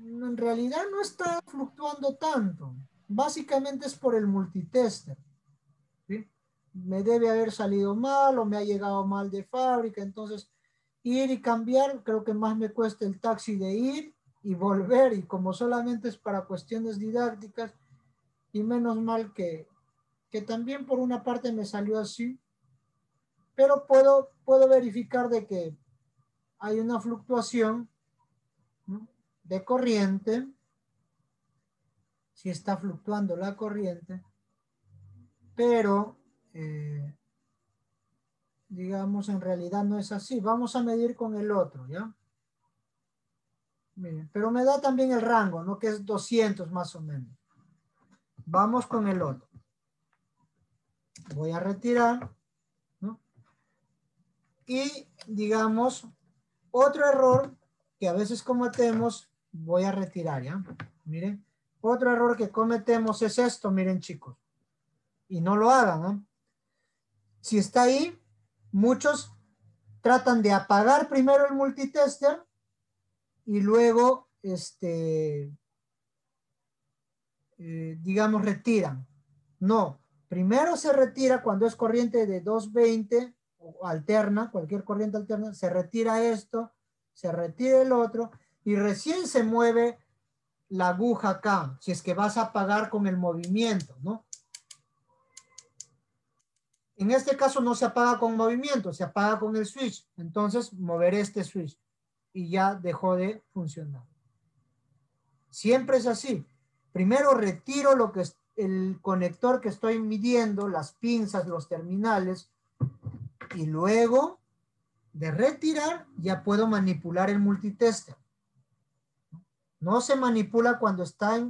en realidad no está fluctuando tanto. Básicamente es por el multitester. ¿sí? Me debe haber salido mal o me ha llegado mal de fábrica. Entonces, ir y cambiar, creo que más me cuesta el taxi de ir y volver. Y como solamente es para cuestiones didácticas, y menos mal que, que también por una parte me salió así, pero puedo, puedo verificar de que hay una fluctuación. De corriente, si está fluctuando la corriente, pero eh, digamos en realidad no es así. Vamos a medir con el otro, ¿ya? Miren, pero me da también el rango, ¿no? Que es 200 más o menos. Vamos con el otro. Voy a retirar. Y digamos, otro error que a veces cometemos, voy a retirar, ¿ya? Miren, otro error que cometemos es esto, miren chicos. Y no lo hagan. Si está ahí, muchos tratan de apagar primero el multitester y luego, este, eh, digamos, retiran. No, primero se retira cuando es corriente de 220 o alterna, cualquier corriente alterna, se retira esto, se retira el otro y recién se mueve la aguja acá, si es que vas a apagar con el movimiento, ¿no? En este caso no se apaga con movimiento, se apaga con el switch. Entonces moveré este switch y ya dejó de funcionar. Siempre es así. Primero retiro lo que es el conector que estoy midiendo, las pinzas, los terminales, y luego de retirar ya puedo manipular el multitester. No se manipula cuando está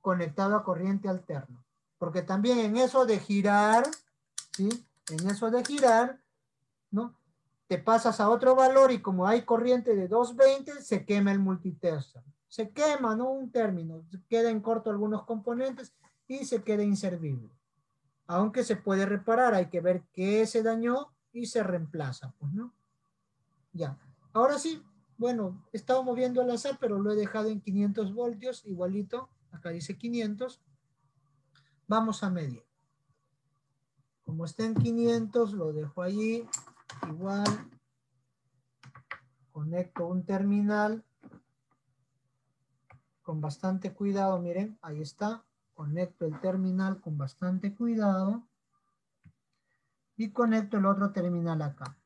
conectado a corriente alterna. Porque también en eso de girar, ¿sí? En eso de girar, ¿no? Te pasas a otro valor y como hay corriente de 220, se quema el multitester. Se quema, ¿no? Un término. Queda en corto algunos componentes y se queda inservible. Aunque se puede reparar, hay que ver qué se dañó y se reemplaza, pues, ¿no? Ya. Ahora sí, bueno, estaba moviendo al azar, pero lo he dejado en 500 voltios, igualito. Acá dice 500. Vamos a medir. Como está en 500, lo dejo allí. Igual. Conecto un terminal. Con bastante cuidado, miren, ahí está. Conecto el terminal con bastante cuidado. Y conecto el otro terminal acá.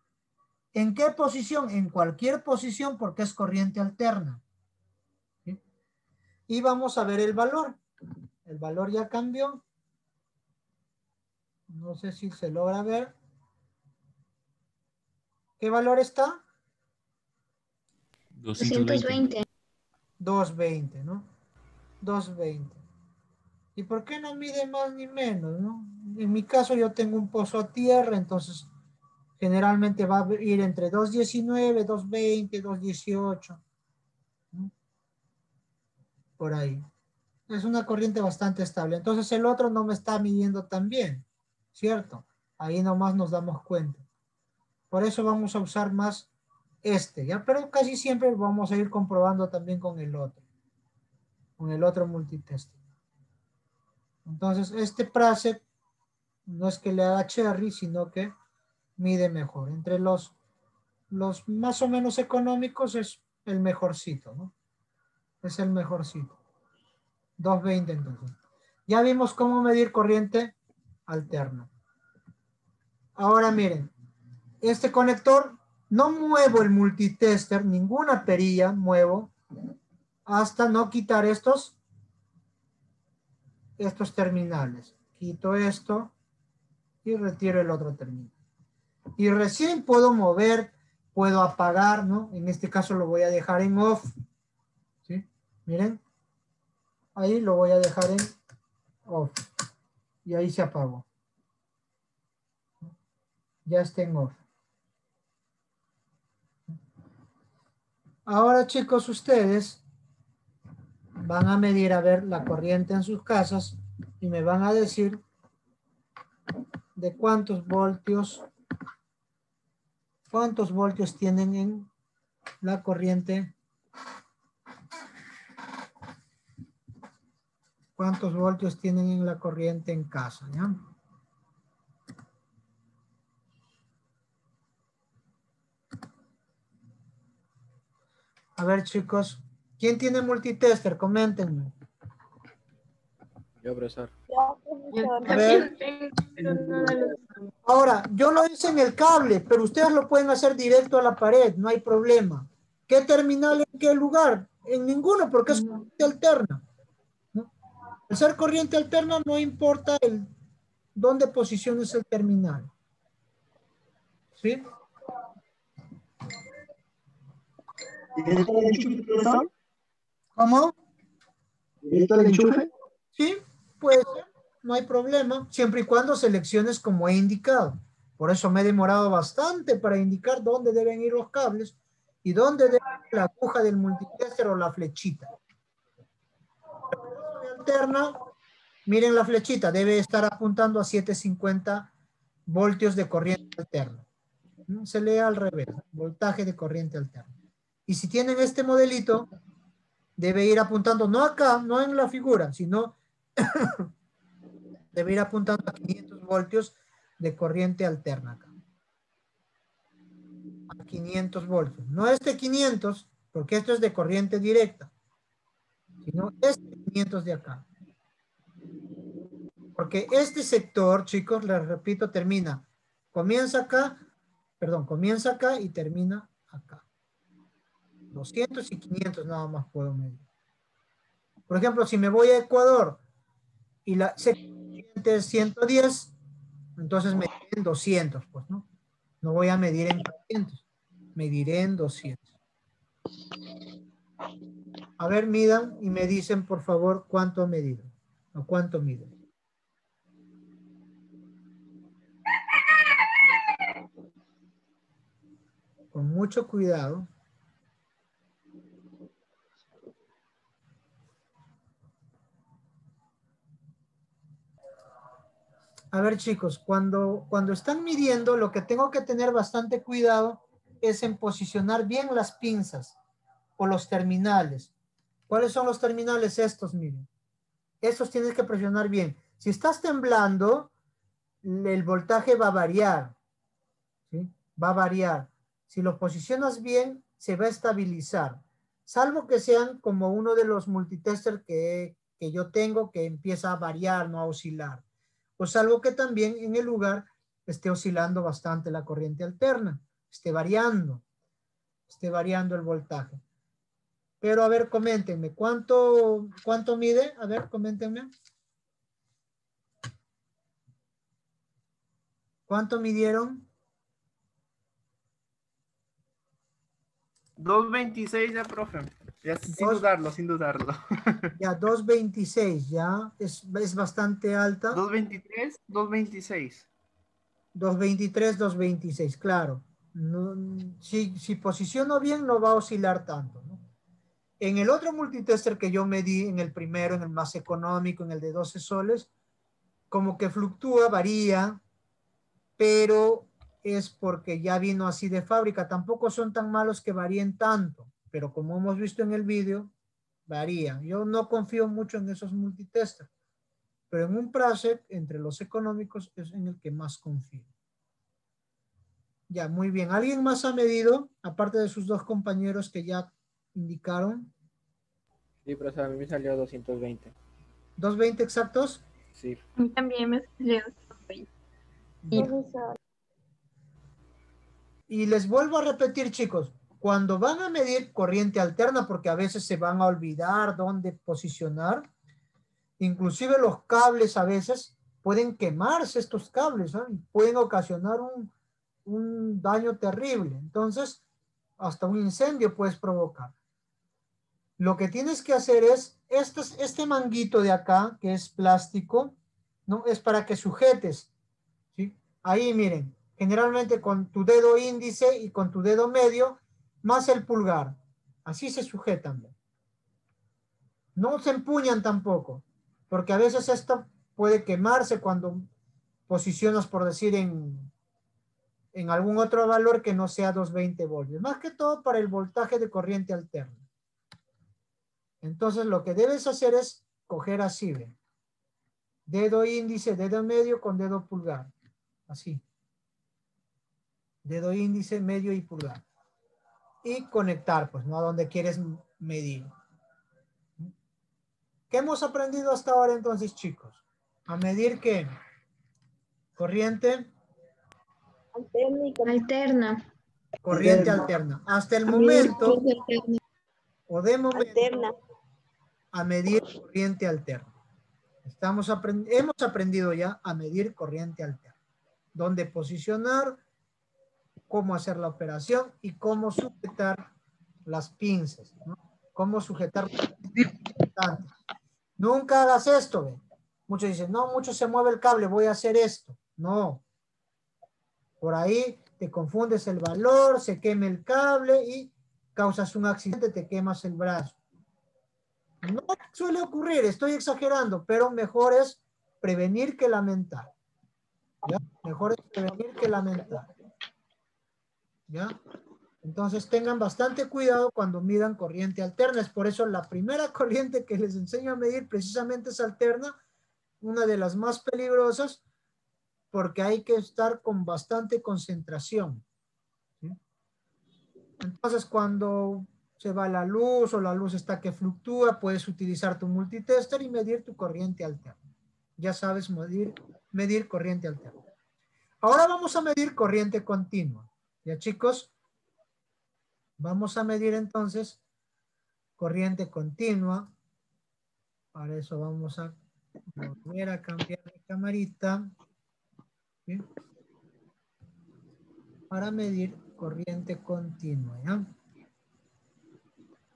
¿En qué posición? En cualquier posición porque es corriente alterna. ¿Sí? Y vamos a ver el valor. El valor ya cambió. No sé si se logra ver. ¿Qué valor está? 220. 220, ¿no? 220. ¿Y por qué no mide más ni menos? ¿no? En mi caso yo tengo un pozo a tierra, entonces generalmente va a ir entre 2.19, 2.20, 2.18. ¿no? Por ahí. Es una corriente bastante estable. Entonces el otro no me está midiendo tan bien, ¿cierto? Ahí nomás nos damos cuenta. Por eso vamos a usar más este, ¿ya? Pero casi siempre vamos a ir comprobando también con el otro. Con el otro multitest. Entonces, este Prasek no es que le haga cherry, sino que mide mejor. Entre los, los más o menos económicos es el mejorcito, ¿no? Es el mejorcito. 220 entonces. Ya vimos cómo medir corriente alterna. Ahora miren, este conector no muevo el multitester, ninguna perilla muevo hasta no quitar estos estos terminales. Quito esto y retiro el otro terminal. Y recién puedo mover, puedo apagar, ¿no? En este caso lo voy a dejar en off. ¿Sí? Miren. Ahí lo voy a dejar en off. Y ahí se apagó. Ya está en off. Ahora chicos, ustedes van a medir a ver la corriente en sus casas y me van a decir de cuántos voltios cuántos voltios tienen en la corriente cuántos voltios tienen en la corriente en casa ¿ya? a ver chicos ¿quién tiene multitester? coméntenme Yo, profesor. Ahora, yo lo hice en el cable, pero ustedes lo pueden hacer directo a la pared, no hay problema. ¿Qué terminal en qué lugar? En ninguno, porque es corriente alterna. ¿no? Al ser corriente alterna no importa el dónde posiciones el terminal. ¿Sí? ¿Cómo? ¿Y está el enchufe? Sí, puede ser, no hay problema, siempre y cuando selecciones como he indicado. Por eso me he demorado bastante para indicar dónde deben ir los cables y dónde debe ir la aguja del multitester o la flechita. La alterna, miren la flechita, debe estar apuntando a 750 voltios de corriente alterna. ¿no? Se lee al revés, voltaje de corriente alterna. Y si tienen este modelito, debe ir apuntando no acá, no en la figura, sino debe ir apuntando a 500 voltios de corriente alterna acá. A 500 voltios. No este 500, porque esto es de corriente directa, sino este 500 de acá. Porque este sector, chicos, les repito, termina, comienza acá, perdón, comienza acá y termina acá. 200 y 500 nada más puedo medir. Por ejemplo, si me voy a Ecuador y la siguiente es 110, entonces mediré en 200, pues, ¿no? No voy a medir en 500, mediré en 200. A ver, midan y me dicen, por favor, cuánto medido o cuánto miden. Con mucho cuidado. A ver, chicos, cuando, cuando están midiendo, lo que tengo que tener bastante cuidado es en posicionar bien las pinzas o los terminales. ¿Cuáles son los terminales estos? Miren. Estos tienes que presionar bien. Si estás temblando, el voltaje va a variar. ¿sí? Va a variar. Si lo posicionas bien, se va a estabilizar. Salvo que sean como uno de los multitester que, que yo tengo que empieza a variar, no a oscilar o salvo que también en el lugar esté oscilando bastante la corriente alterna, esté variando, esté variando el voltaje. Pero a ver, coméntenme, ¿cuánto, cuánto mide? A ver, coméntenme. ¿Cuánto midieron? 226 ya, profe. Ya, sin Dos. dudarlo, sin dudarlo. Ya, 2.26, ya. Es, es bastante alta. 223, 226. 2.23, 2.26, claro. No, si, si posiciono bien, no va a oscilar tanto. ¿no? En el otro multitester que yo medí, en el primero, en el más económico, en el de 12 soles, como que fluctúa, varía, pero es porque ya vino así de fábrica. Tampoco son tan malos que varíen tanto, pero como hemos visto en el vídeo, varía. Yo no confío mucho en esos multitesters, pero en un Prasek, entre los económicos, es en el que más confío. Ya, muy bien. ¿Alguien más ha medido, aparte de sus dos compañeros que ya indicaron? Sí, profesor, a mí me salió 220. ¿220 exactos? Sí. A mí también me salió 20. Y- Profesor, Y les vuelvo a repetir, chicos, cuando van a medir corriente alterna, porque a veces se van a olvidar dónde posicionar, inclusive los cables a veces pueden quemarse estos cables, pueden ocasionar un, un daño terrible. Entonces, hasta un incendio puedes provocar. Lo que tienes que hacer es, este, este manguito de acá, que es plástico, ¿no? Es para que sujetes, ¿sí? Ahí miren, generalmente con tu dedo índice y con tu dedo medio, más el pulgar. Así se sujetan. No se empuñan tampoco, porque a veces esto puede quemarse cuando posicionas, por decir, en, en algún otro valor que no sea 220 voltios. Más que todo para el voltaje de corriente alterna. Entonces lo que debes hacer es coger así, ¿ve? Dedo índice, dedo medio con dedo pulgar. Así. Dedo índice, medio y pulgar. Y conectar, pues, ¿no? A donde quieres medir. ¿Qué hemos aprendido hasta ahora entonces, chicos? A medir qué? Corriente, alterna y con- Alterna. corriente alterna. Hasta el momento, Alterna. o de momento, alterna. a medir corriente alterna. Estamos aprend- hemos aprendido ya a medir corriente alterna. Dónde posicionar, cómo hacer la operación y cómo sujetar las pinzas. Cómo sujetar. Nunca hagas esto. ¿ve? Muchos dicen, no, mucho se mueve el cable, voy a hacer esto. No. Por ahí te confundes el valor, se queme el cable y causas un accidente, te quemas el brazo. No suele ocurrir, estoy exagerando, pero mejor es prevenir que lamentar. Mejor es prevenir que lamentar. Entonces tengan bastante cuidado cuando midan corriente alterna. Es por eso la primera corriente que les enseño a medir precisamente es alterna, una de las más peligrosas, porque hay que estar con bastante concentración. ¿sí? Entonces cuando se va la luz o la luz está que fluctúa, puedes utilizar tu multitester y medir tu corriente alterna. Ya sabes medir, medir corriente alterna. Ahora vamos a medir corriente continua. ¿Ya chicos? Vamos a medir entonces corriente continua. Para eso vamos a volver a cambiar de camarita. Para medir corriente continua. ¿ya?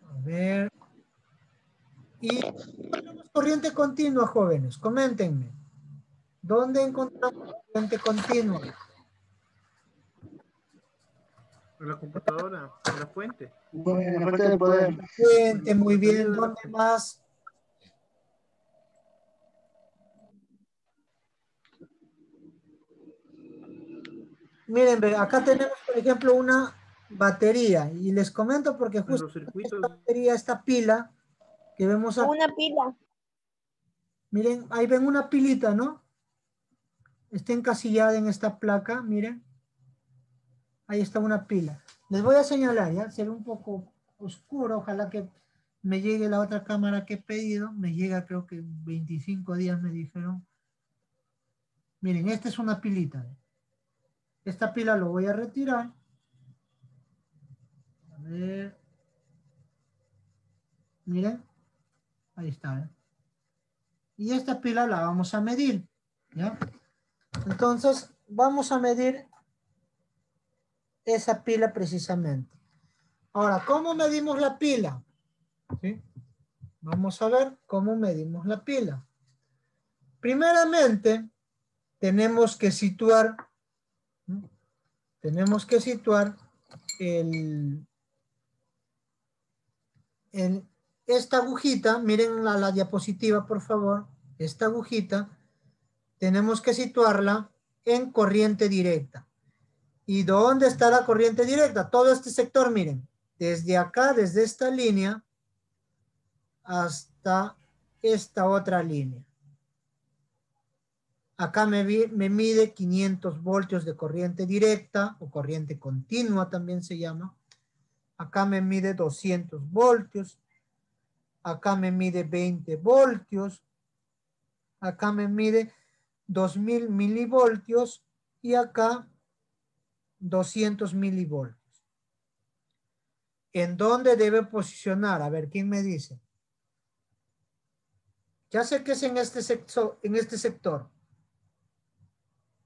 A ver. Y corriente continua, jóvenes. Coméntenme. ¿Dónde encontramos corriente continua? En la computadora, en la fuente. Bueno, la fuente del poder. Fuente, muy bien. ¿Dónde más? Miren, ve, acá tenemos, por ejemplo, una batería. Y les comento porque justo esta batería, esta pila que vemos acá, Una pila. miren, ahí ven una pilita, ¿no? Está encasillada en esta placa, miren. Ahí está una pila. Les voy a señalar, ¿ya? Se ve un poco oscuro, ojalá que me llegue la otra cámara que he pedido. Me llega creo que en 25 días me dijeron. Miren, esta es una pilita. Esta pila lo voy a retirar. A ver. Miren. Ahí está. ¿eh? Y esta pila la vamos a medir. ¿Ya? Entonces, vamos a medir esa pila precisamente. Ahora, ¿cómo medimos la pila? ¿sí? Vamos a ver cómo medimos la pila. Primeramente, tenemos que situar, tenemos que situar el- esta agujita, miren la, la diapositiva por favor, esta agujita, tenemos que situarla en corriente directa. ¿Y dónde está la corriente directa? Todo este sector, miren, desde acá, desde esta línea, hasta esta otra línea. Acá me, me mide 500 voltios de corriente directa o corriente continua también se llama. Acá me mide 200 voltios. Acá me mide 20 voltios. Acá me mide 2000 milivoltios y acá 200 milivoltios. ¿En dónde debe posicionar? A ver, ¿quién me dice? Ya sé que es en este sector, en este sector.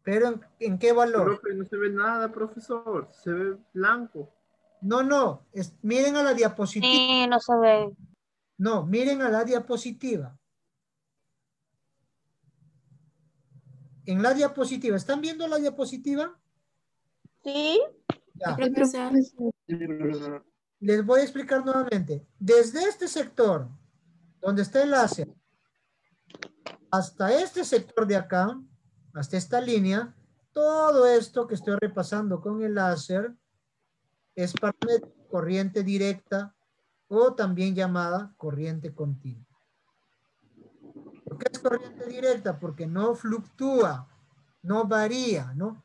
Pero ¿en, en qué valor? Profe, no se ve nada, profesor. Se ve blanco. No, no. es- miren a la diapositiva. Sí, no se ve. No, miren a la diapositiva. En la diapositiva, ¿están viendo la diapositiva? ¿Sí? Ya. Sí, profesor. Les voy a explicar nuevamente. Desde este sector, donde está el láser, hasta este sector de acá, hasta esta línea, todo esto que estoy repasando con el láser es parte de corriente directa o también llamada corriente continua. ¿Por qué es corriente directa? Porque no fluctúa, no varía, ¿no?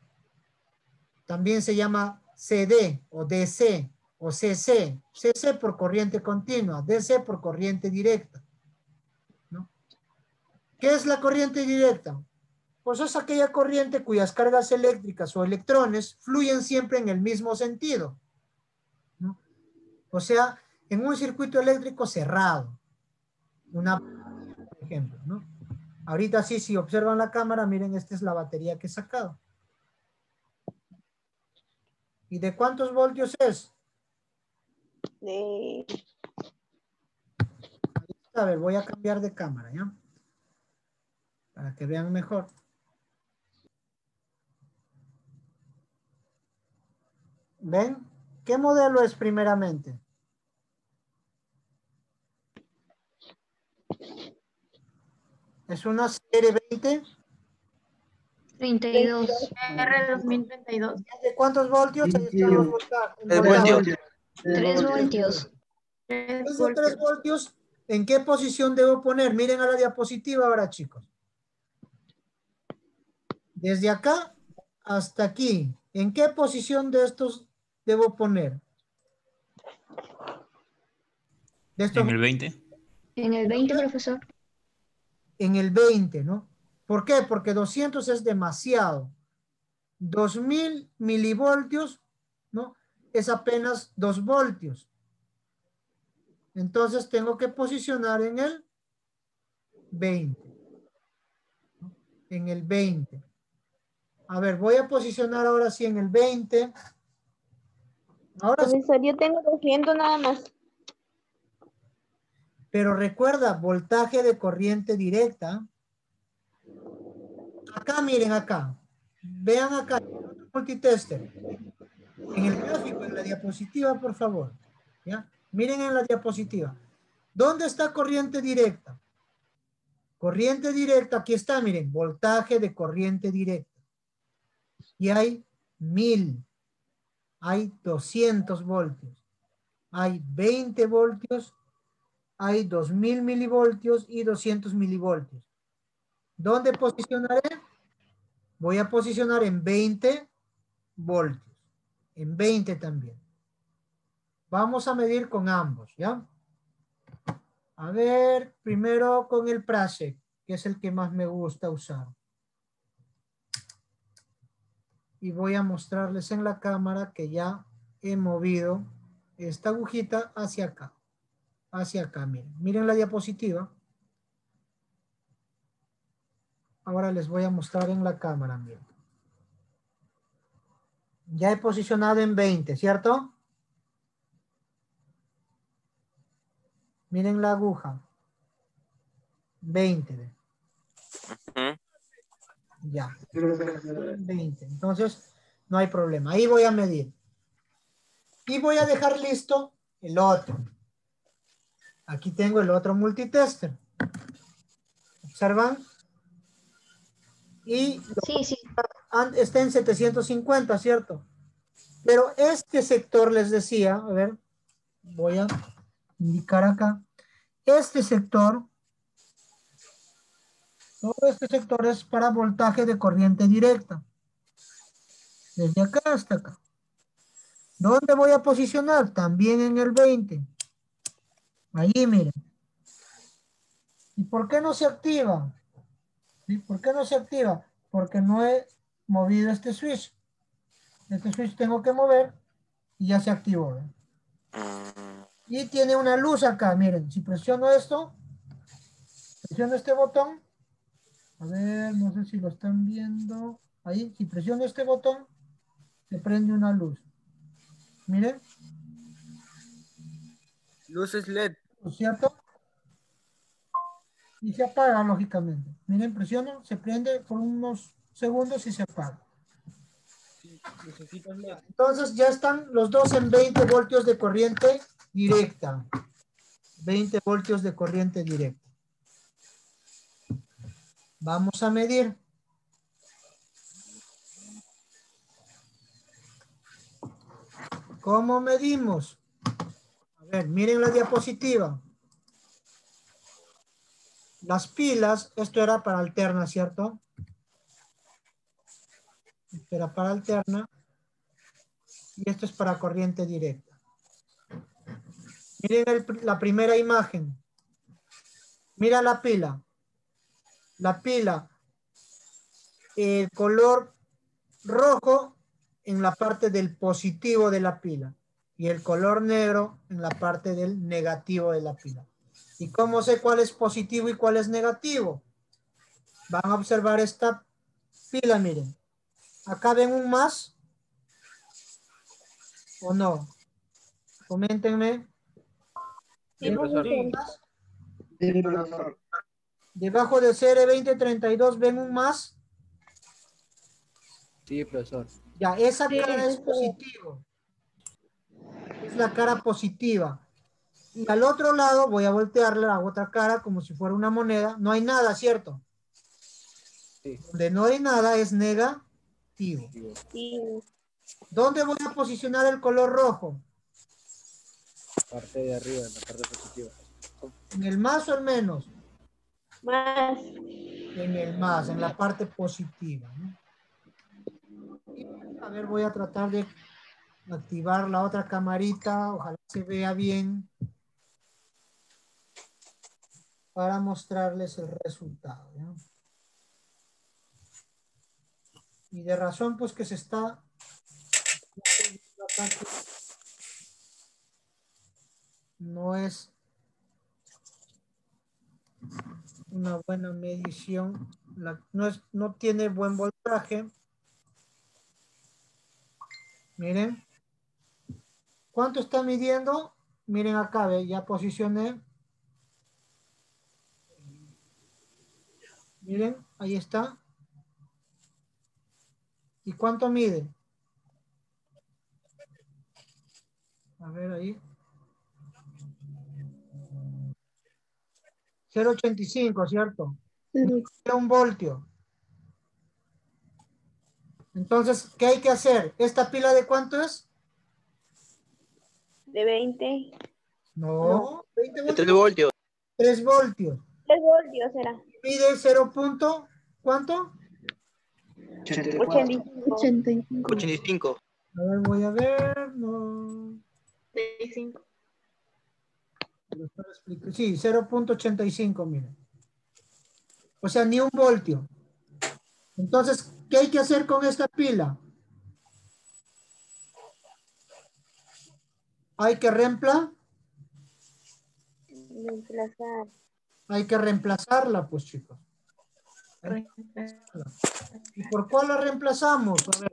También se llama CD o DC o CC. CC por corriente continua, DC por corriente directa. ¿Qué es la corriente directa? Pues es aquella corriente cuyas cargas eléctricas o electrones fluyen siempre en el mismo sentido. O sea, en un circuito eléctrico cerrado. Una, por ejemplo, ¿no? Ahorita sí, si observan la cámara, miren, esta es la batería que he sacado. ¿Y de cuántos voltios es? De... A ver, voy a cambiar de cámara, ¿ya? Para que vean mejor. ¿Ven? ¿Qué modelo es primeramente? ¿Es una serie 20? 32. R 2032. ¿De cuántos voltios? Ahí están los volta- el Tres voltaje. voltios. 3 voltios. Esos 3 voltios, ¿en qué posición debo poner? Miren a la diapositiva ahora, chicos. Desde acá hasta aquí, ¿en qué posición de estos debo poner? De estos En el 20. En el 20, profesor. en el 20, ¿no? ¿Por qué? Porque 200 es demasiado. 2000 milivoltios, ¿no? Es apenas 2 voltios. Entonces tengo que posicionar en el 20. ¿no? En el 20. A ver, voy a posicionar ahora sí en el 20. Ahora sí, Profesor, yo tengo 200 nada más. pero recuerda, voltaje de corriente directa. Acá, miren acá. Vean acá, multitester. En el gráfico, en la diapositiva, por favor. ¿ya? Miren en la diapositiva. ¿Dónde está corriente directa? Corriente directa, aquí está, miren, voltaje de corriente directa. Y hay mil, hay 200 voltios, hay 20 voltios, hay 2000 milivoltios y 200 milivoltios. ¿Dónde posicionaré? Voy a posicionar en 20 voltios, en 20 también. Vamos a medir con ambos, ¿ya? A ver, primero con el Prasek, que es el que más me gusta usar. Y voy a mostrarles en la cámara que ya he movido esta agujita hacia acá. Hacia acá, miren. Miren la diapositiva. Ahora les voy a mostrar en la cámara, miren. Ya he posicionado en 20, ¿cierto? Miren la aguja. 20. ve. Ya. 20. Entonces, no hay problema. Ahí voy a medir. Y voy a dejar listo el otro. Aquí tengo el otro multitester. ¿Observan? Y Sí, sí. an- está en 750, ¿cierto? Pero este sector les decía, a ver, voy a indicar acá. Este sector, todo este sector es para voltaje de corriente directa. Desde acá hasta acá. ¿Dónde voy a posicionar? También en el 20. Ahí, miren. ¿Y por qué no se activa? ¿Sí? ¿Por qué no se activa? Porque no he movido este switch. Este switch tengo que mover y ya se activó. Y tiene una luz acá, miren. Si presiono esto, presiono este botón. A ver, no sé si lo están viendo. Ahí, si presiono este botón, se prende una luz. Miren, Luces LED. ¿no es cierto? Y se apaga, lógicamente. Miren, presiono, se prende por unos segundos y se apaga. Entonces ya están los dos en 20 voltios de corriente directa. 20 voltios de corriente directa. Vamos a medir. ¿Cómo medimos? A ver, miren la diapositiva. Las pilas, esto era para alterna, ¿cierto? Era para alterna. Y esto es para corriente directa. Miren la primera imagen. Mira la pila. La pila, el color rojo en la parte del positivo de la pila y el color negro en la parte del negativo de la pila. ¿Y cómo sé cuál es positivo y cuál es negativo? Van a observar esta pila, miren. Acá ven un más o no. Coméntenme. Sí. Debajo de CR2032 ven un más. Sí, profesor. Ya, esa Sí, cara es sí. positivo. Es la cara positiva. Y al otro lado voy a voltearle la otra cara como si fuera una moneda. No hay nada, ¿cierto? Sí. Donde no hay nada es negativo. Sí. ¿Dónde voy a posicionar el color rojo? parte de arriba, en la parte positiva. ¿En el más o el menos? Más. En el más, en la parte positiva. ¿no? Y, a ver, voy a tratar de activar la otra camarita. Ojalá se vea bien. Para mostrarles el resultado. Y de razón, pues que se está... No es una buena medición. La- no, es, no tiene buen voltaje. Miren. ¿Cuánto está midiendo? Miren acá, ve, ya posicioné. Miren, ahí está. ¿Y cuánto mide? A ver ahí. 0.85, ¿cierto? Era un voltio. Entonces, ¿qué hay que hacer? ¿Esta pila de cuánto es? De 20. No, 20 voltios. 3 voltios. 3 voltios. 3 voltios será. Mide 0. punto, ¿Cuánto? 84. 85. 85. A ver, voy a ver. No. 35. lo estaba explicando. Sí, 0.85, miren. O sea, ni un voltio. Entonces, ¿qué hay que hacer con esta pila? Hay que reemplazar. Hay que reemplazarla, pues chicos. ¿Y por cuál la reemplazamos? A ver,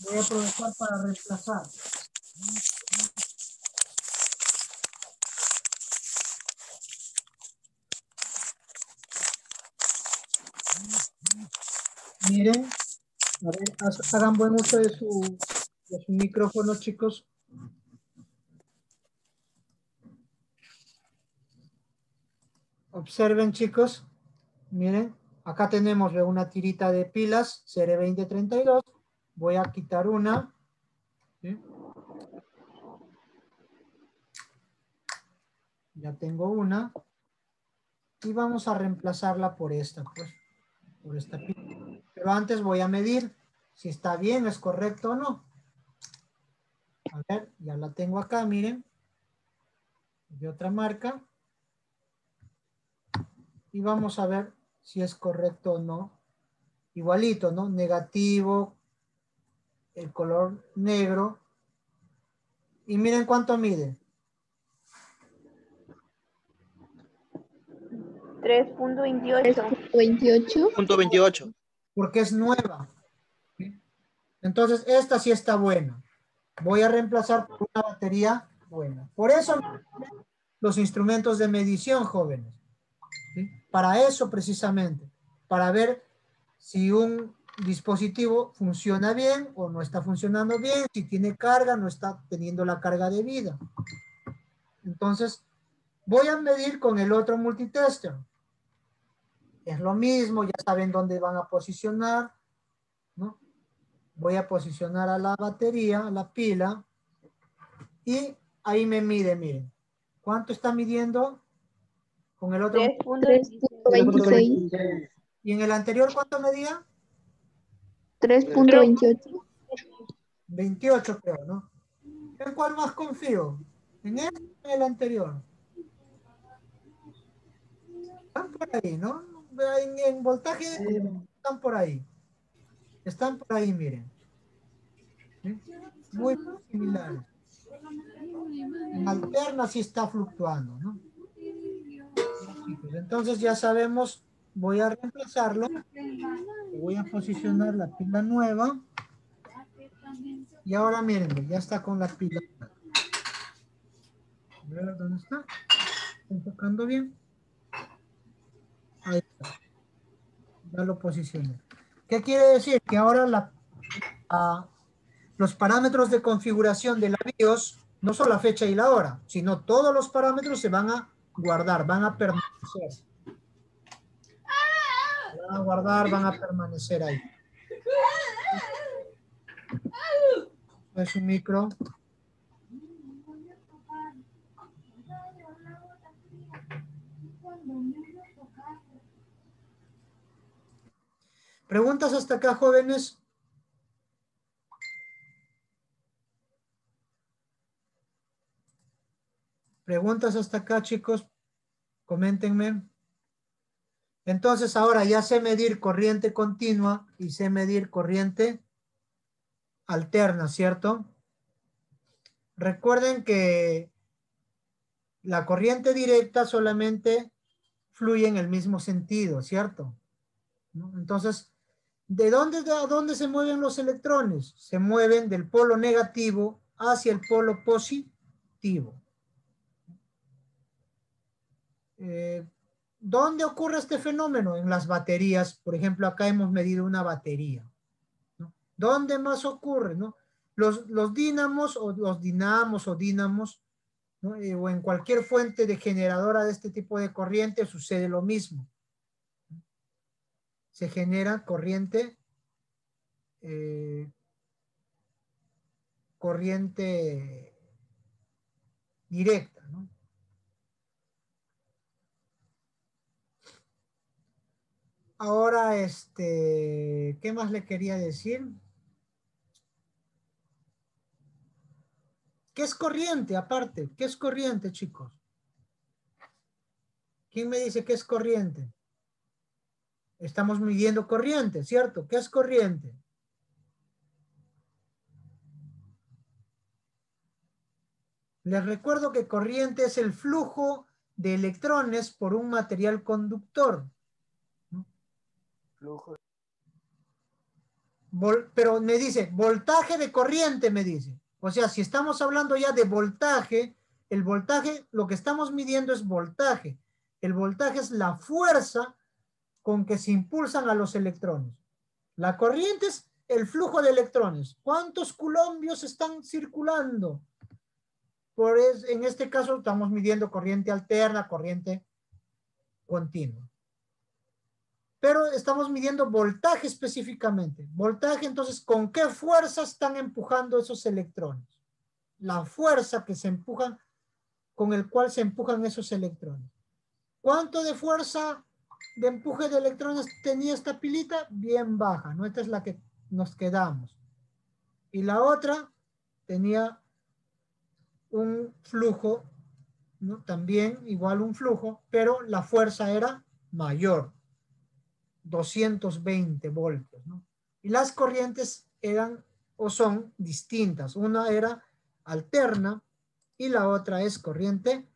voy a aprovechar para reemplazar. Miren, a ver, hagan buen uso de su, de su micrófono, chicos. Observen, chicos. Miren, acá tenemos una tirita de pilas, CR2032. Voy a quitar una. Ya tengo una. Y vamos a reemplazarla por esta, pues. Por esta pila. Pero antes voy a medir si está bien, es correcto o no. A ver, ya la tengo acá, miren. De otra marca. Y vamos a ver si es correcto o no. Igualito, ¿no? Negativo, el color negro. Y miren cuánto mide. 3.28. 28. Punto 28. porque es nueva. Entonces, esta sí está buena. Voy a reemplazar por una batería buena. Por eso los instrumentos de medición, jóvenes. Para eso precisamente, para ver si un dispositivo funciona bien o no está funcionando bien, si tiene carga, no está teniendo la carga de vida. Entonces, voy a medir con el otro multitester. Es lo mismo, ya saben dónde van a posicionar, ¿no? Voy a posicionar a la batería, a la pila, y ahí me mide, miren. ¿Cuánto está midiendo? Con el otro. 3.26. ¿Y en el anterior cuánto medía? 3.28. 28 creo, ¿no? ¿En cuál más confío? ¿En este o en el anterior? Están por ahí, ¿no? En, en voltaje están por ahí. Están por ahí, miren. ¿Sí? Muy similares. En alterna sí está fluctuando, ¿no? Pues Entonces ya sabemos, voy a reemplazarlo. Voy a posicionar la pila nueva. Y ahora miren, ya está con la pila. ¿Dónde está? ¿Está enfocando bien? Ahí está. Ya lo posicioné. ¿Qué quiere decir? Que ahora los parámetros de configuración de la BIOS, no solo la fecha y la hora, sino todos los parámetros se van a guardar, van a permanecer. Van a guardar, van a permanecer ahí. Es un micro. ¿Preguntas hasta acá, jóvenes? ¿Preguntas hasta acá, chicos? Coméntenme. Entonces, ahora ya sé medir corriente continua y sé medir corriente alterna, ¿cierto? Recuerden que la corriente directa solamente fluye en el mismo sentido, ¿cierto? Entonces, ¿de dónde a dónde se mueven los electrones? Se mueven del polo negativo hacia el polo positivo. Eh, ¿Dónde ocurre este fenómeno? En las baterías. Por ejemplo, acá hemos medido una batería. ¿Dónde más ocurre? ¿no? Los, los dínamos o los dinamos o dínamos. Eh, o en cualquier fuente de generadora de este tipo de corriente sucede lo mismo. Se genera corriente eh, corriente directa. ¿no? Ahora, este, ¿qué más le quería decir? ¿Qué es corriente aparte? ¿Qué es corriente, chicos? ¿Quién me dice qué es corriente? Estamos midiendo corriente, ¿cierto? ¿Qué es corriente? Les recuerdo que corriente es el flujo de electrones por un material conductor. Flujo. Vol- pero me dice, voltaje de corriente, me dice. O sea, si estamos hablando ya de voltaje, el voltaje, lo que estamos midiendo es voltaje. El voltaje es la fuerza con que se impulsan a los electrones. La corriente es el flujo de electrones. ¿Cuántos colombios están circulando? Por es- en este caso estamos midiendo corriente alterna, corriente continua. Pero estamos midiendo voltaje específicamente. Voltaje, entonces, ¿con qué fuerza están empujando esos electrones? La fuerza que se empujan, con el cual se empujan esos electrones. ¿Cuánto de fuerza de empuje de electrones tenía esta pilita? Bien baja, ¿no? Esta es la que nos quedamos. Y la otra tenía un flujo, ¿no? También igual un flujo, pero la fuerza era mayor, 220 voltios. Y las corrientes eran o son distintas. Una era alterna y la otra es corriente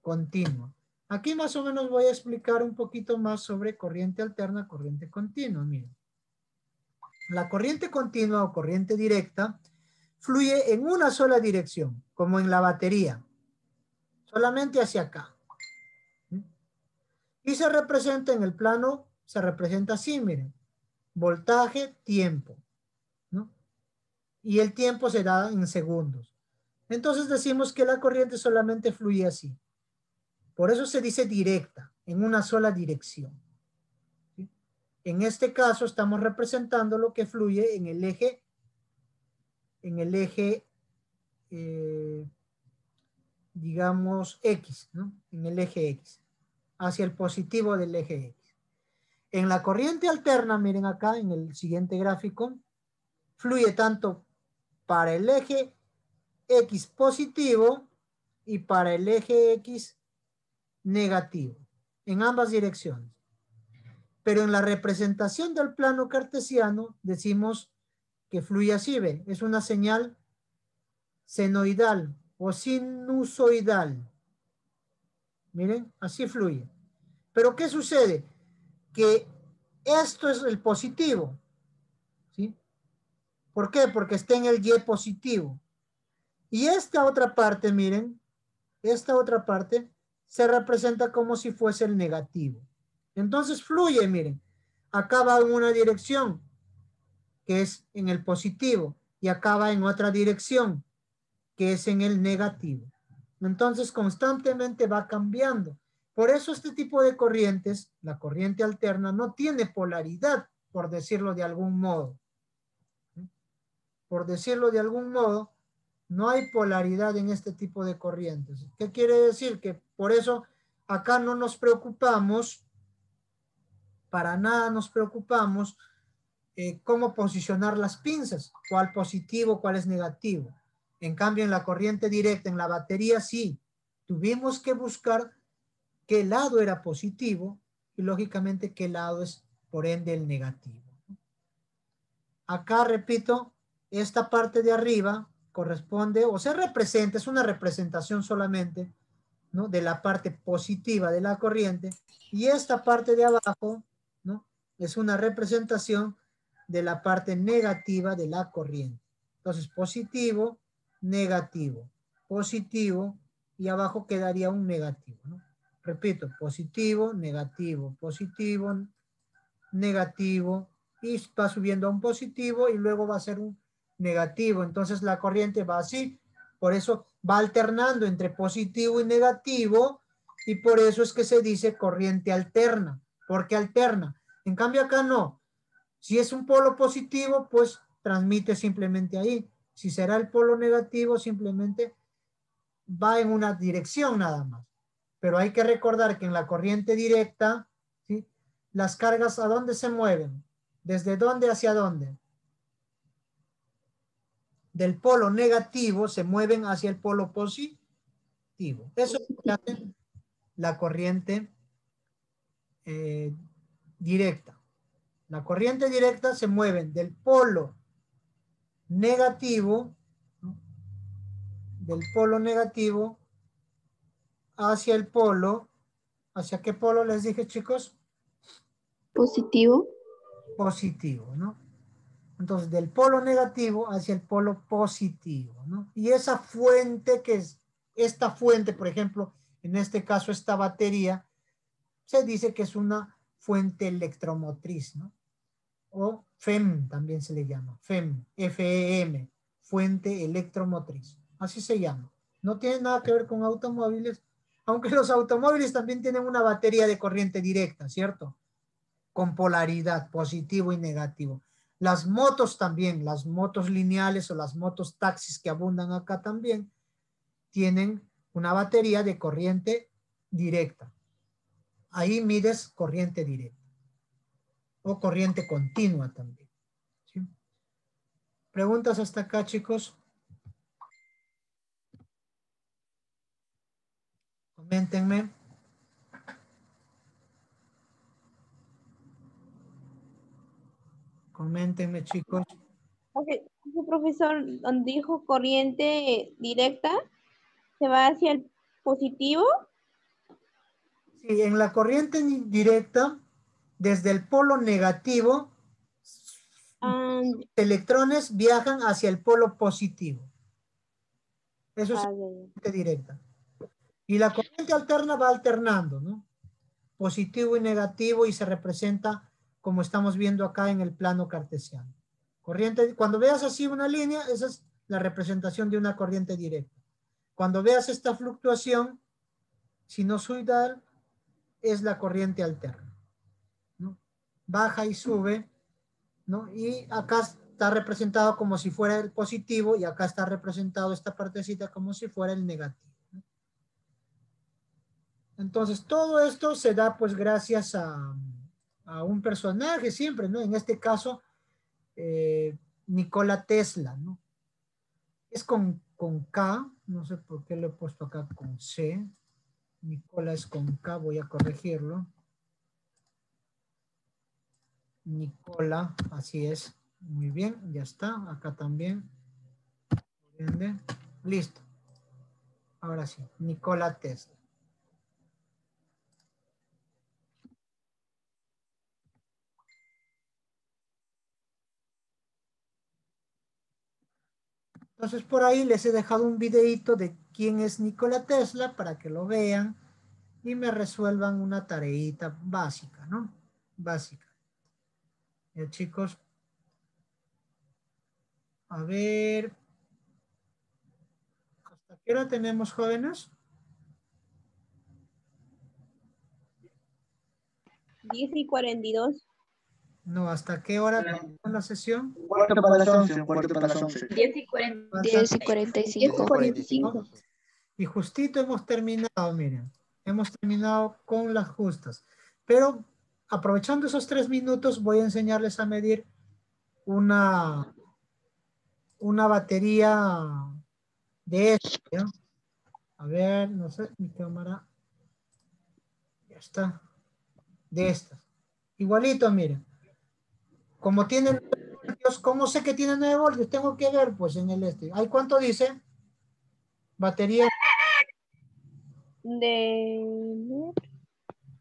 continua. Aquí más o menos voy a explicar un poquito más sobre corriente alterna, corriente continua. Miren. La corriente continua o corriente directa fluye en una sola dirección, como en la batería, solamente hacia acá. Y se representa en el plano, se representa así, miren, voltaje, tiempo, ¿no? Y el tiempo se da en segundos. Entonces decimos que la corriente solamente fluye así. Por eso se dice directa, en una sola dirección. En este caso estamos representando lo que fluye en el eje, en el eje, eh, digamos, X, ¿no? En el eje X, hacia el positivo del eje X. En la corriente alterna, miren acá en el siguiente gráfico, fluye tanto para el eje X positivo y para el eje X negativo, en ambas direcciones. Pero en la representación del plano cartesiano decimos que fluye así, ¿ve? Es una señal senoidal o sinusoidal. Miren, así fluye. Pero ¿qué sucede? Que esto es el positivo, ¿sí? ¿Por qué? Porque está en el Y positivo. Y esta otra parte, miren, esta otra parte se representa como si fuese el negativo. Entonces fluye, miren, acá va en una dirección, que es en el positivo, y acá va en otra dirección, que es en el negativo. Entonces constantemente va cambiando. Por eso este tipo de corrientes, la corriente alterna, no tiene polaridad, por decirlo de algún modo. Por decirlo de algún modo, no hay polaridad en este tipo de corrientes. ¿Qué quiere decir? Que por eso acá no nos preocupamos, para nada nos preocupamos eh, cómo posicionar las pinzas, cuál positivo, cuál es negativo. En cambio, en la corriente directa, en la batería, sí, tuvimos que buscar qué lado era positivo y lógicamente qué lado es por ende el negativo. Acá, repito, esta parte de arriba corresponde o se representa, es una representación solamente, ¿no? De la parte positiva de la corriente y esta parte de abajo, ¿no? Es una representación de la parte negativa de la corriente. Entonces, positivo, negativo, positivo y abajo quedaría un negativo, ¿no? Repito, positivo, negativo, positivo, negativo y va subiendo a un positivo y luego va a ser un negativo. Entonces la corriente va así. Por eso va alternando entre positivo y negativo y por eso es que se dice corriente alterna. porque alterna? En cambio acá no. Si es un polo positivo, pues transmite simplemente ahí. Si será el polo negativo, simplemente va en una dirección nada más. Pero hay que recordar que en la corriente directa, las cargas a dónde se mueven, desde dónde hacia dónde. Del polo negativo se mueven hacia el polo positivo. Eso es la corriente eh, directa. La corriente directa se mueven del polo negativo, del polo negativo hacia el polo, ¿hacia qué polo les dije chicos? Positivo. Positivo, ¿no? Entonces, del polo negativo hacia el polo positivo, ¿no? Y esa fuente que es, esta fuente, por ejemplo, en este caso esta batería, se dice que es una fuente electromotriz, ¿no? o FEM también se le llama, FEM, FEM, fuente electromotriz. Así se llama. No tiene nada que ver con automóviles, aunque los automóviles también tienen una batería de corriente directa, ¿cierto? Con polaridad, positivo y negativo. Las motos también, las motos lineales o las motos taxis que abundan acá también, tienen una batería de corriente directa. Ahí mides corriente directa o corriente continua también. ¿Preguntas hasta acá, chicos? Coméntenme. Coméntenme, chicos. Ok, su profesor dijo corriente directa, ¿se va hacia el positivo? Sí, en la corriente directa, desde el polo negativo, electrones viajan hacia el polo positivo. Eso es ah, corriente directa. Y la corriente alterna va alternando, ¿no? Positivo y negativo y se representa como estamos viendo acá en el plano cartesiano. Corriente, cuando veas así una línea, esa es la representación de una corriente directa. Cuando veas esta fluctuación sinusoidal, es la corriente alterna. Baja y sube, ¿no? Y acá está representado como si fuera el positivo y acá está representado esta partecita como si fuera el negativo. Entonces, todo esto se da pues gracias a, un personaje siempre, ¿no? En este caso, eh, Nikola Tesla, ¿no? Es con, con K, no sé por qué lo he puesto acá con C. Nicola es con K, voy a corregirlo. Nicola, así es. Muy bien, ya está. Acá también. Listo. Ahora sí, Nicola Tesla. Entonces por ahí les he dejado un videito de quién es Nikola Tesla para que lo vean y me resuelvan una tareita básica, ¿no? Básica. Ya chicos. A ver. ¿Hasta qué hora tenemos jóvenes? 10 y 42. No, ¿hasta qué hora tenemos la sesión? Cuarto para las 11, cuarto para las 11. 10 y 40. 10 y 45. 45. Y justito hemos terminado, miren. Hemos terminado con las justas. Pero aprovechando esos tres minutos, voy a enseñarles a medir una, una batería de esto. ¿ya? A ver, no sé, mi cámara. Ya está. De estas. Igualito, miren. Como tienen voltios, ¿cómo sé que tiene 9 voltios? Tengo que ver, pues, en el este. ¿Hay cuánto dice? Batería De...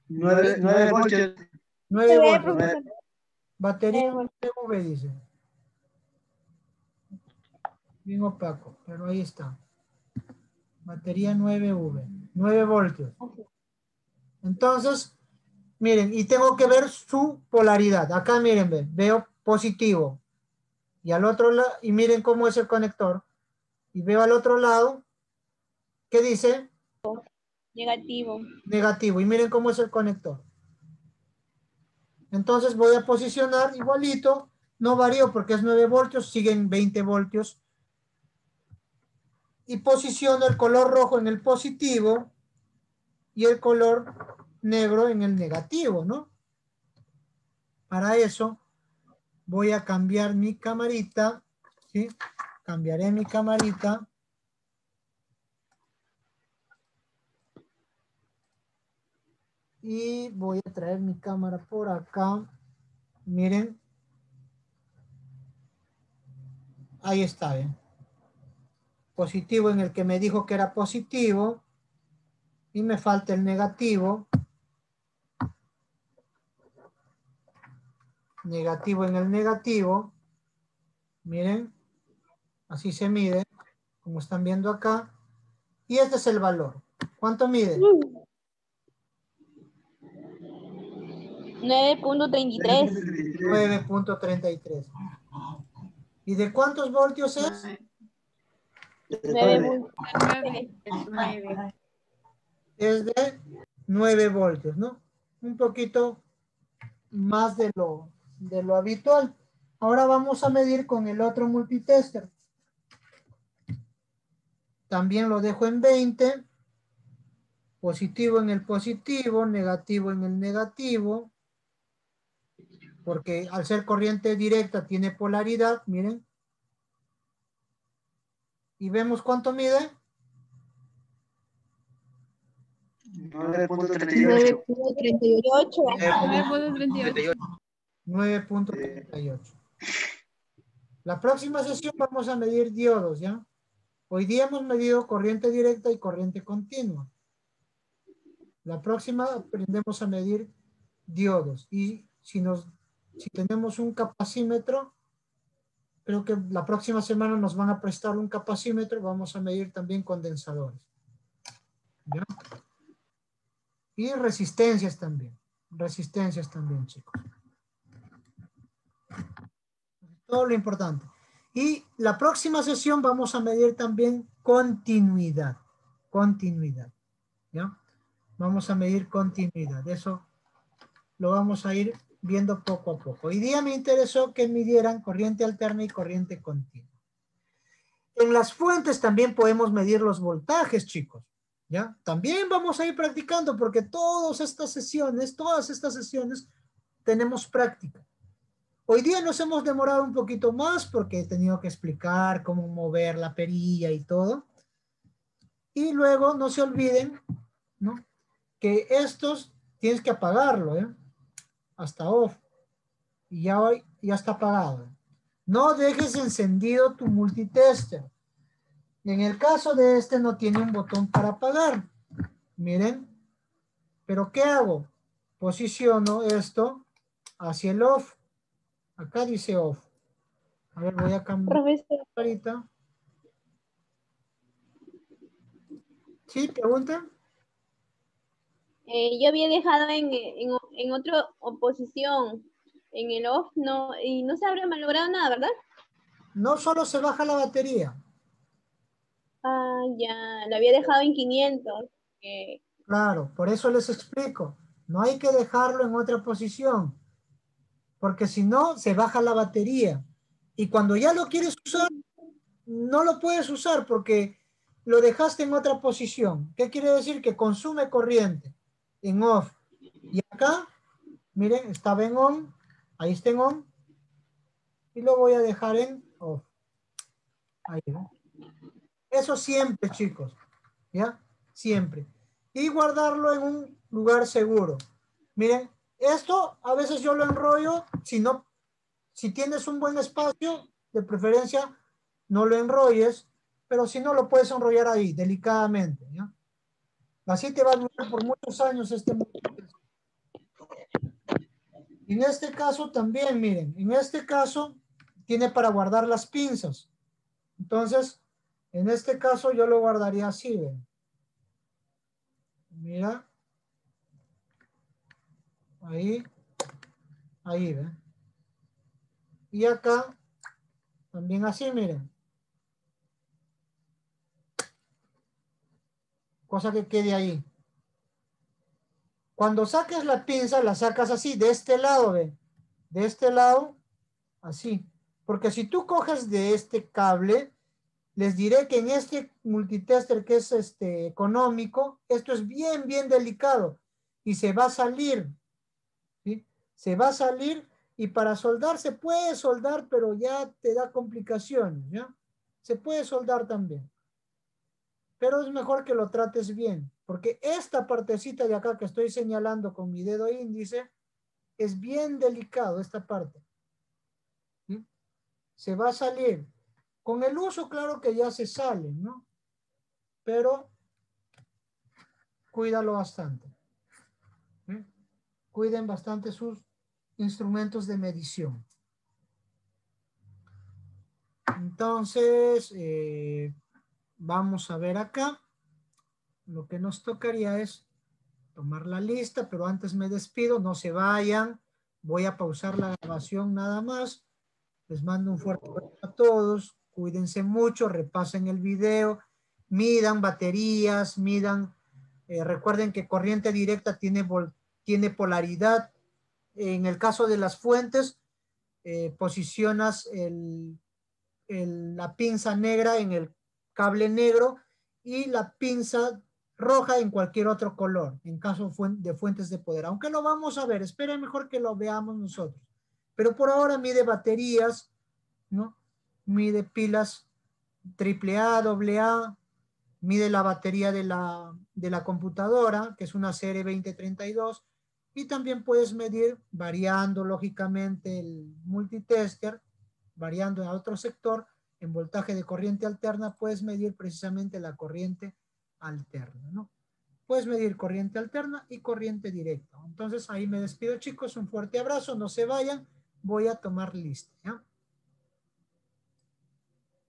9, 9 voltios. 9 Se ve, voltios. Batería. V dice. Bien opaco, pero ahí está. Batería 9V. 9 voltios. Entonces, miren, y tengo que ver su polaridad. Acá miren, ve, veo positivo. Y al otro lado, y miren cómo es el conector. Y veo al otro lado, ¿qué dice? Negativo. negativo. Y miren cómo es el conector. Entonces voy a posicionar igualito. No varío porque es 9 voltios, siguen 20 voltios. Y posiciono el color rojo en el positivo y el color negro en el negativo, ¿no? Para eso voy a cambiar mi camarita, ¿sí? Cambiaré mi camarita. Y voy a traer mi cámara por acá. Miren. Ahí está, ¿eh? Positivo en el que me dijo que era positivo. Y me falta el negativo. Negativo en el negativo. Miren. Así se mide. Como están viendo acá. Y este es el valor. ¿Cuánto mide? 9.33. 9.33. ¿Y de cuántos voltios es? 9.33. Es de 9 voltios, ¿no? Un poquito más de lo, de lo habitual. Ahora vamos a medir con el otro multitester. También lo dejo en 20. Positivo en el positivo, negativo en el negativo. Porque al ser corriente directa tiene polaridad, miren. Y vemos cuánto mide. 9.38. 9.38. 9.38. La próxima sesión vamos a medir diodos, ¿ya? Hoy día hemos medido corriente directa y corriente continua. La próxima aprendemos a medir diodos. Y si, nos, si tenemos un capacímetro, creo que la próxima semana nos van a prestar un capacímetro, vamos a medir también condensadores. ¿Ya? Y resistencias también. Resistencias también, chicos. Todo lo importante. Y la próxima sesión vamos a medir también continuidad. Continuidad. ¿Ya? Vamos a medir continuidad. Eso lo vamos a ir viendo poco a poco. Hoy día me interesó que midieran corriente alterna y corriente continua. En las fuentes también podemos medir los voltajes, chicos. ¿Ya? También vamos a ir practicando porque todas estas sesiones, todas estas sesiones tenemos práctica. Hoy día nos hemos demorado un poquito más porque he tenido que explicar cómo mover la perilla y todo. Y luego no se olviden. Que estos tienes que apagarlo, ¿eh? Hasta off. Y ya hoy ya está apagado. No dejes encendido tu multitester. En el caso de este no tiene un botón para apagar. Miren. Pero ¿qué hago? Posiciono esto hacia el off. Acá dice off. A ver, voy a cambiar Profesor, ahorita. ¿Sí? ¿Pregunta? eh, yo había dejado en, en, en otra oposición, en el off, no, y no se habrá malogrado nada, ¿verdad? No solo se baja la batería. Ah, ya, lo había dejado en 500. eh, Claro, por eso les explico. No hay que dejarlo en otra posición. Porque si no, se baja la batería. Y cuando ya lo quieres usar, no lo puedes usar porque lo dejaste en otra posición. ¿Qué quiere decir? Que consume corriente en off. Y acá, miren, estaba en on, ahí está en on. Y lo voy a dejar en off. Ahí, ¿no? Eso siempre, chicos. ¿Ya? Siempre. Y guardarlo en un lugar seguro. Miren, esto a veces yo lo enrollo, si no, si tienes un buen espacio, de preferencia no lo enrolles, pero si no lo puedes enrollar ahí, delicadamente. Así te va a durar por muchos años este. En este caso también, miren, en este caso tiene para guardar las pinzas. Entonces, en este caso yo lo guardaría así, ven. Mira. Ahí. Ahí, ven. Y acá, también así, miren. Cosa que quede ahí. Cuando saques la pinza, la sacas así, de este lado, ven. De este lado, así. Porque si tú coges de este cable, les diré que en este multitester que es este económico, esto es bien, bien delicado y se va a salir. Se va a salir y para soldar se puede soldar, pero ya te da complicaciones, ¿ya? Se puede soldar también. Pero es mejor que lo trates bien, porque esta partecita de acá que estoy señalando con mi dedo índice es bien delicado, esta parte. Se va a salir. Con el uso, claro que ya se sale, ¿no? Pero cuídalo bastante. Cuiden bastante sus instrumentos de medición. Entonces, eh, vamos a ver acá. Lo que nos tocaría es tomar la lista, pero antes me despido, no se vayan. Voy a pausar la grabación nada más. Les mando un fuerte abrazo a todos. Cuídense mucho, repasen el video, midan baterías, midan. eh, recuerden que corriente directa tiene, tiene polaridad. En el caso de las fuentes, eh, posicionas la pinza negra en el cable negro y la pinza roja en cualquier otro color, en caso de fuentes de poder. Aunque lo vamos a ver, esperen mejor que lo veamos nosotros. Pero por ahora mide baterías, ¿no? Mide pilas AAA, AA, mide la batería de la, de la computadora, que es una serie 2032, y también puedes medir, variando lógicamente el multitester, variando a otro sector, en voltaje de corriente alterna, puedes medir precisamente la corriente alterna, ¿no? Puedes medir corriente alterna y corriente directa. Entonces ahí me despido chicos, un fuerte abrazo, no se vayan, voy a tomar lista, ¿ya?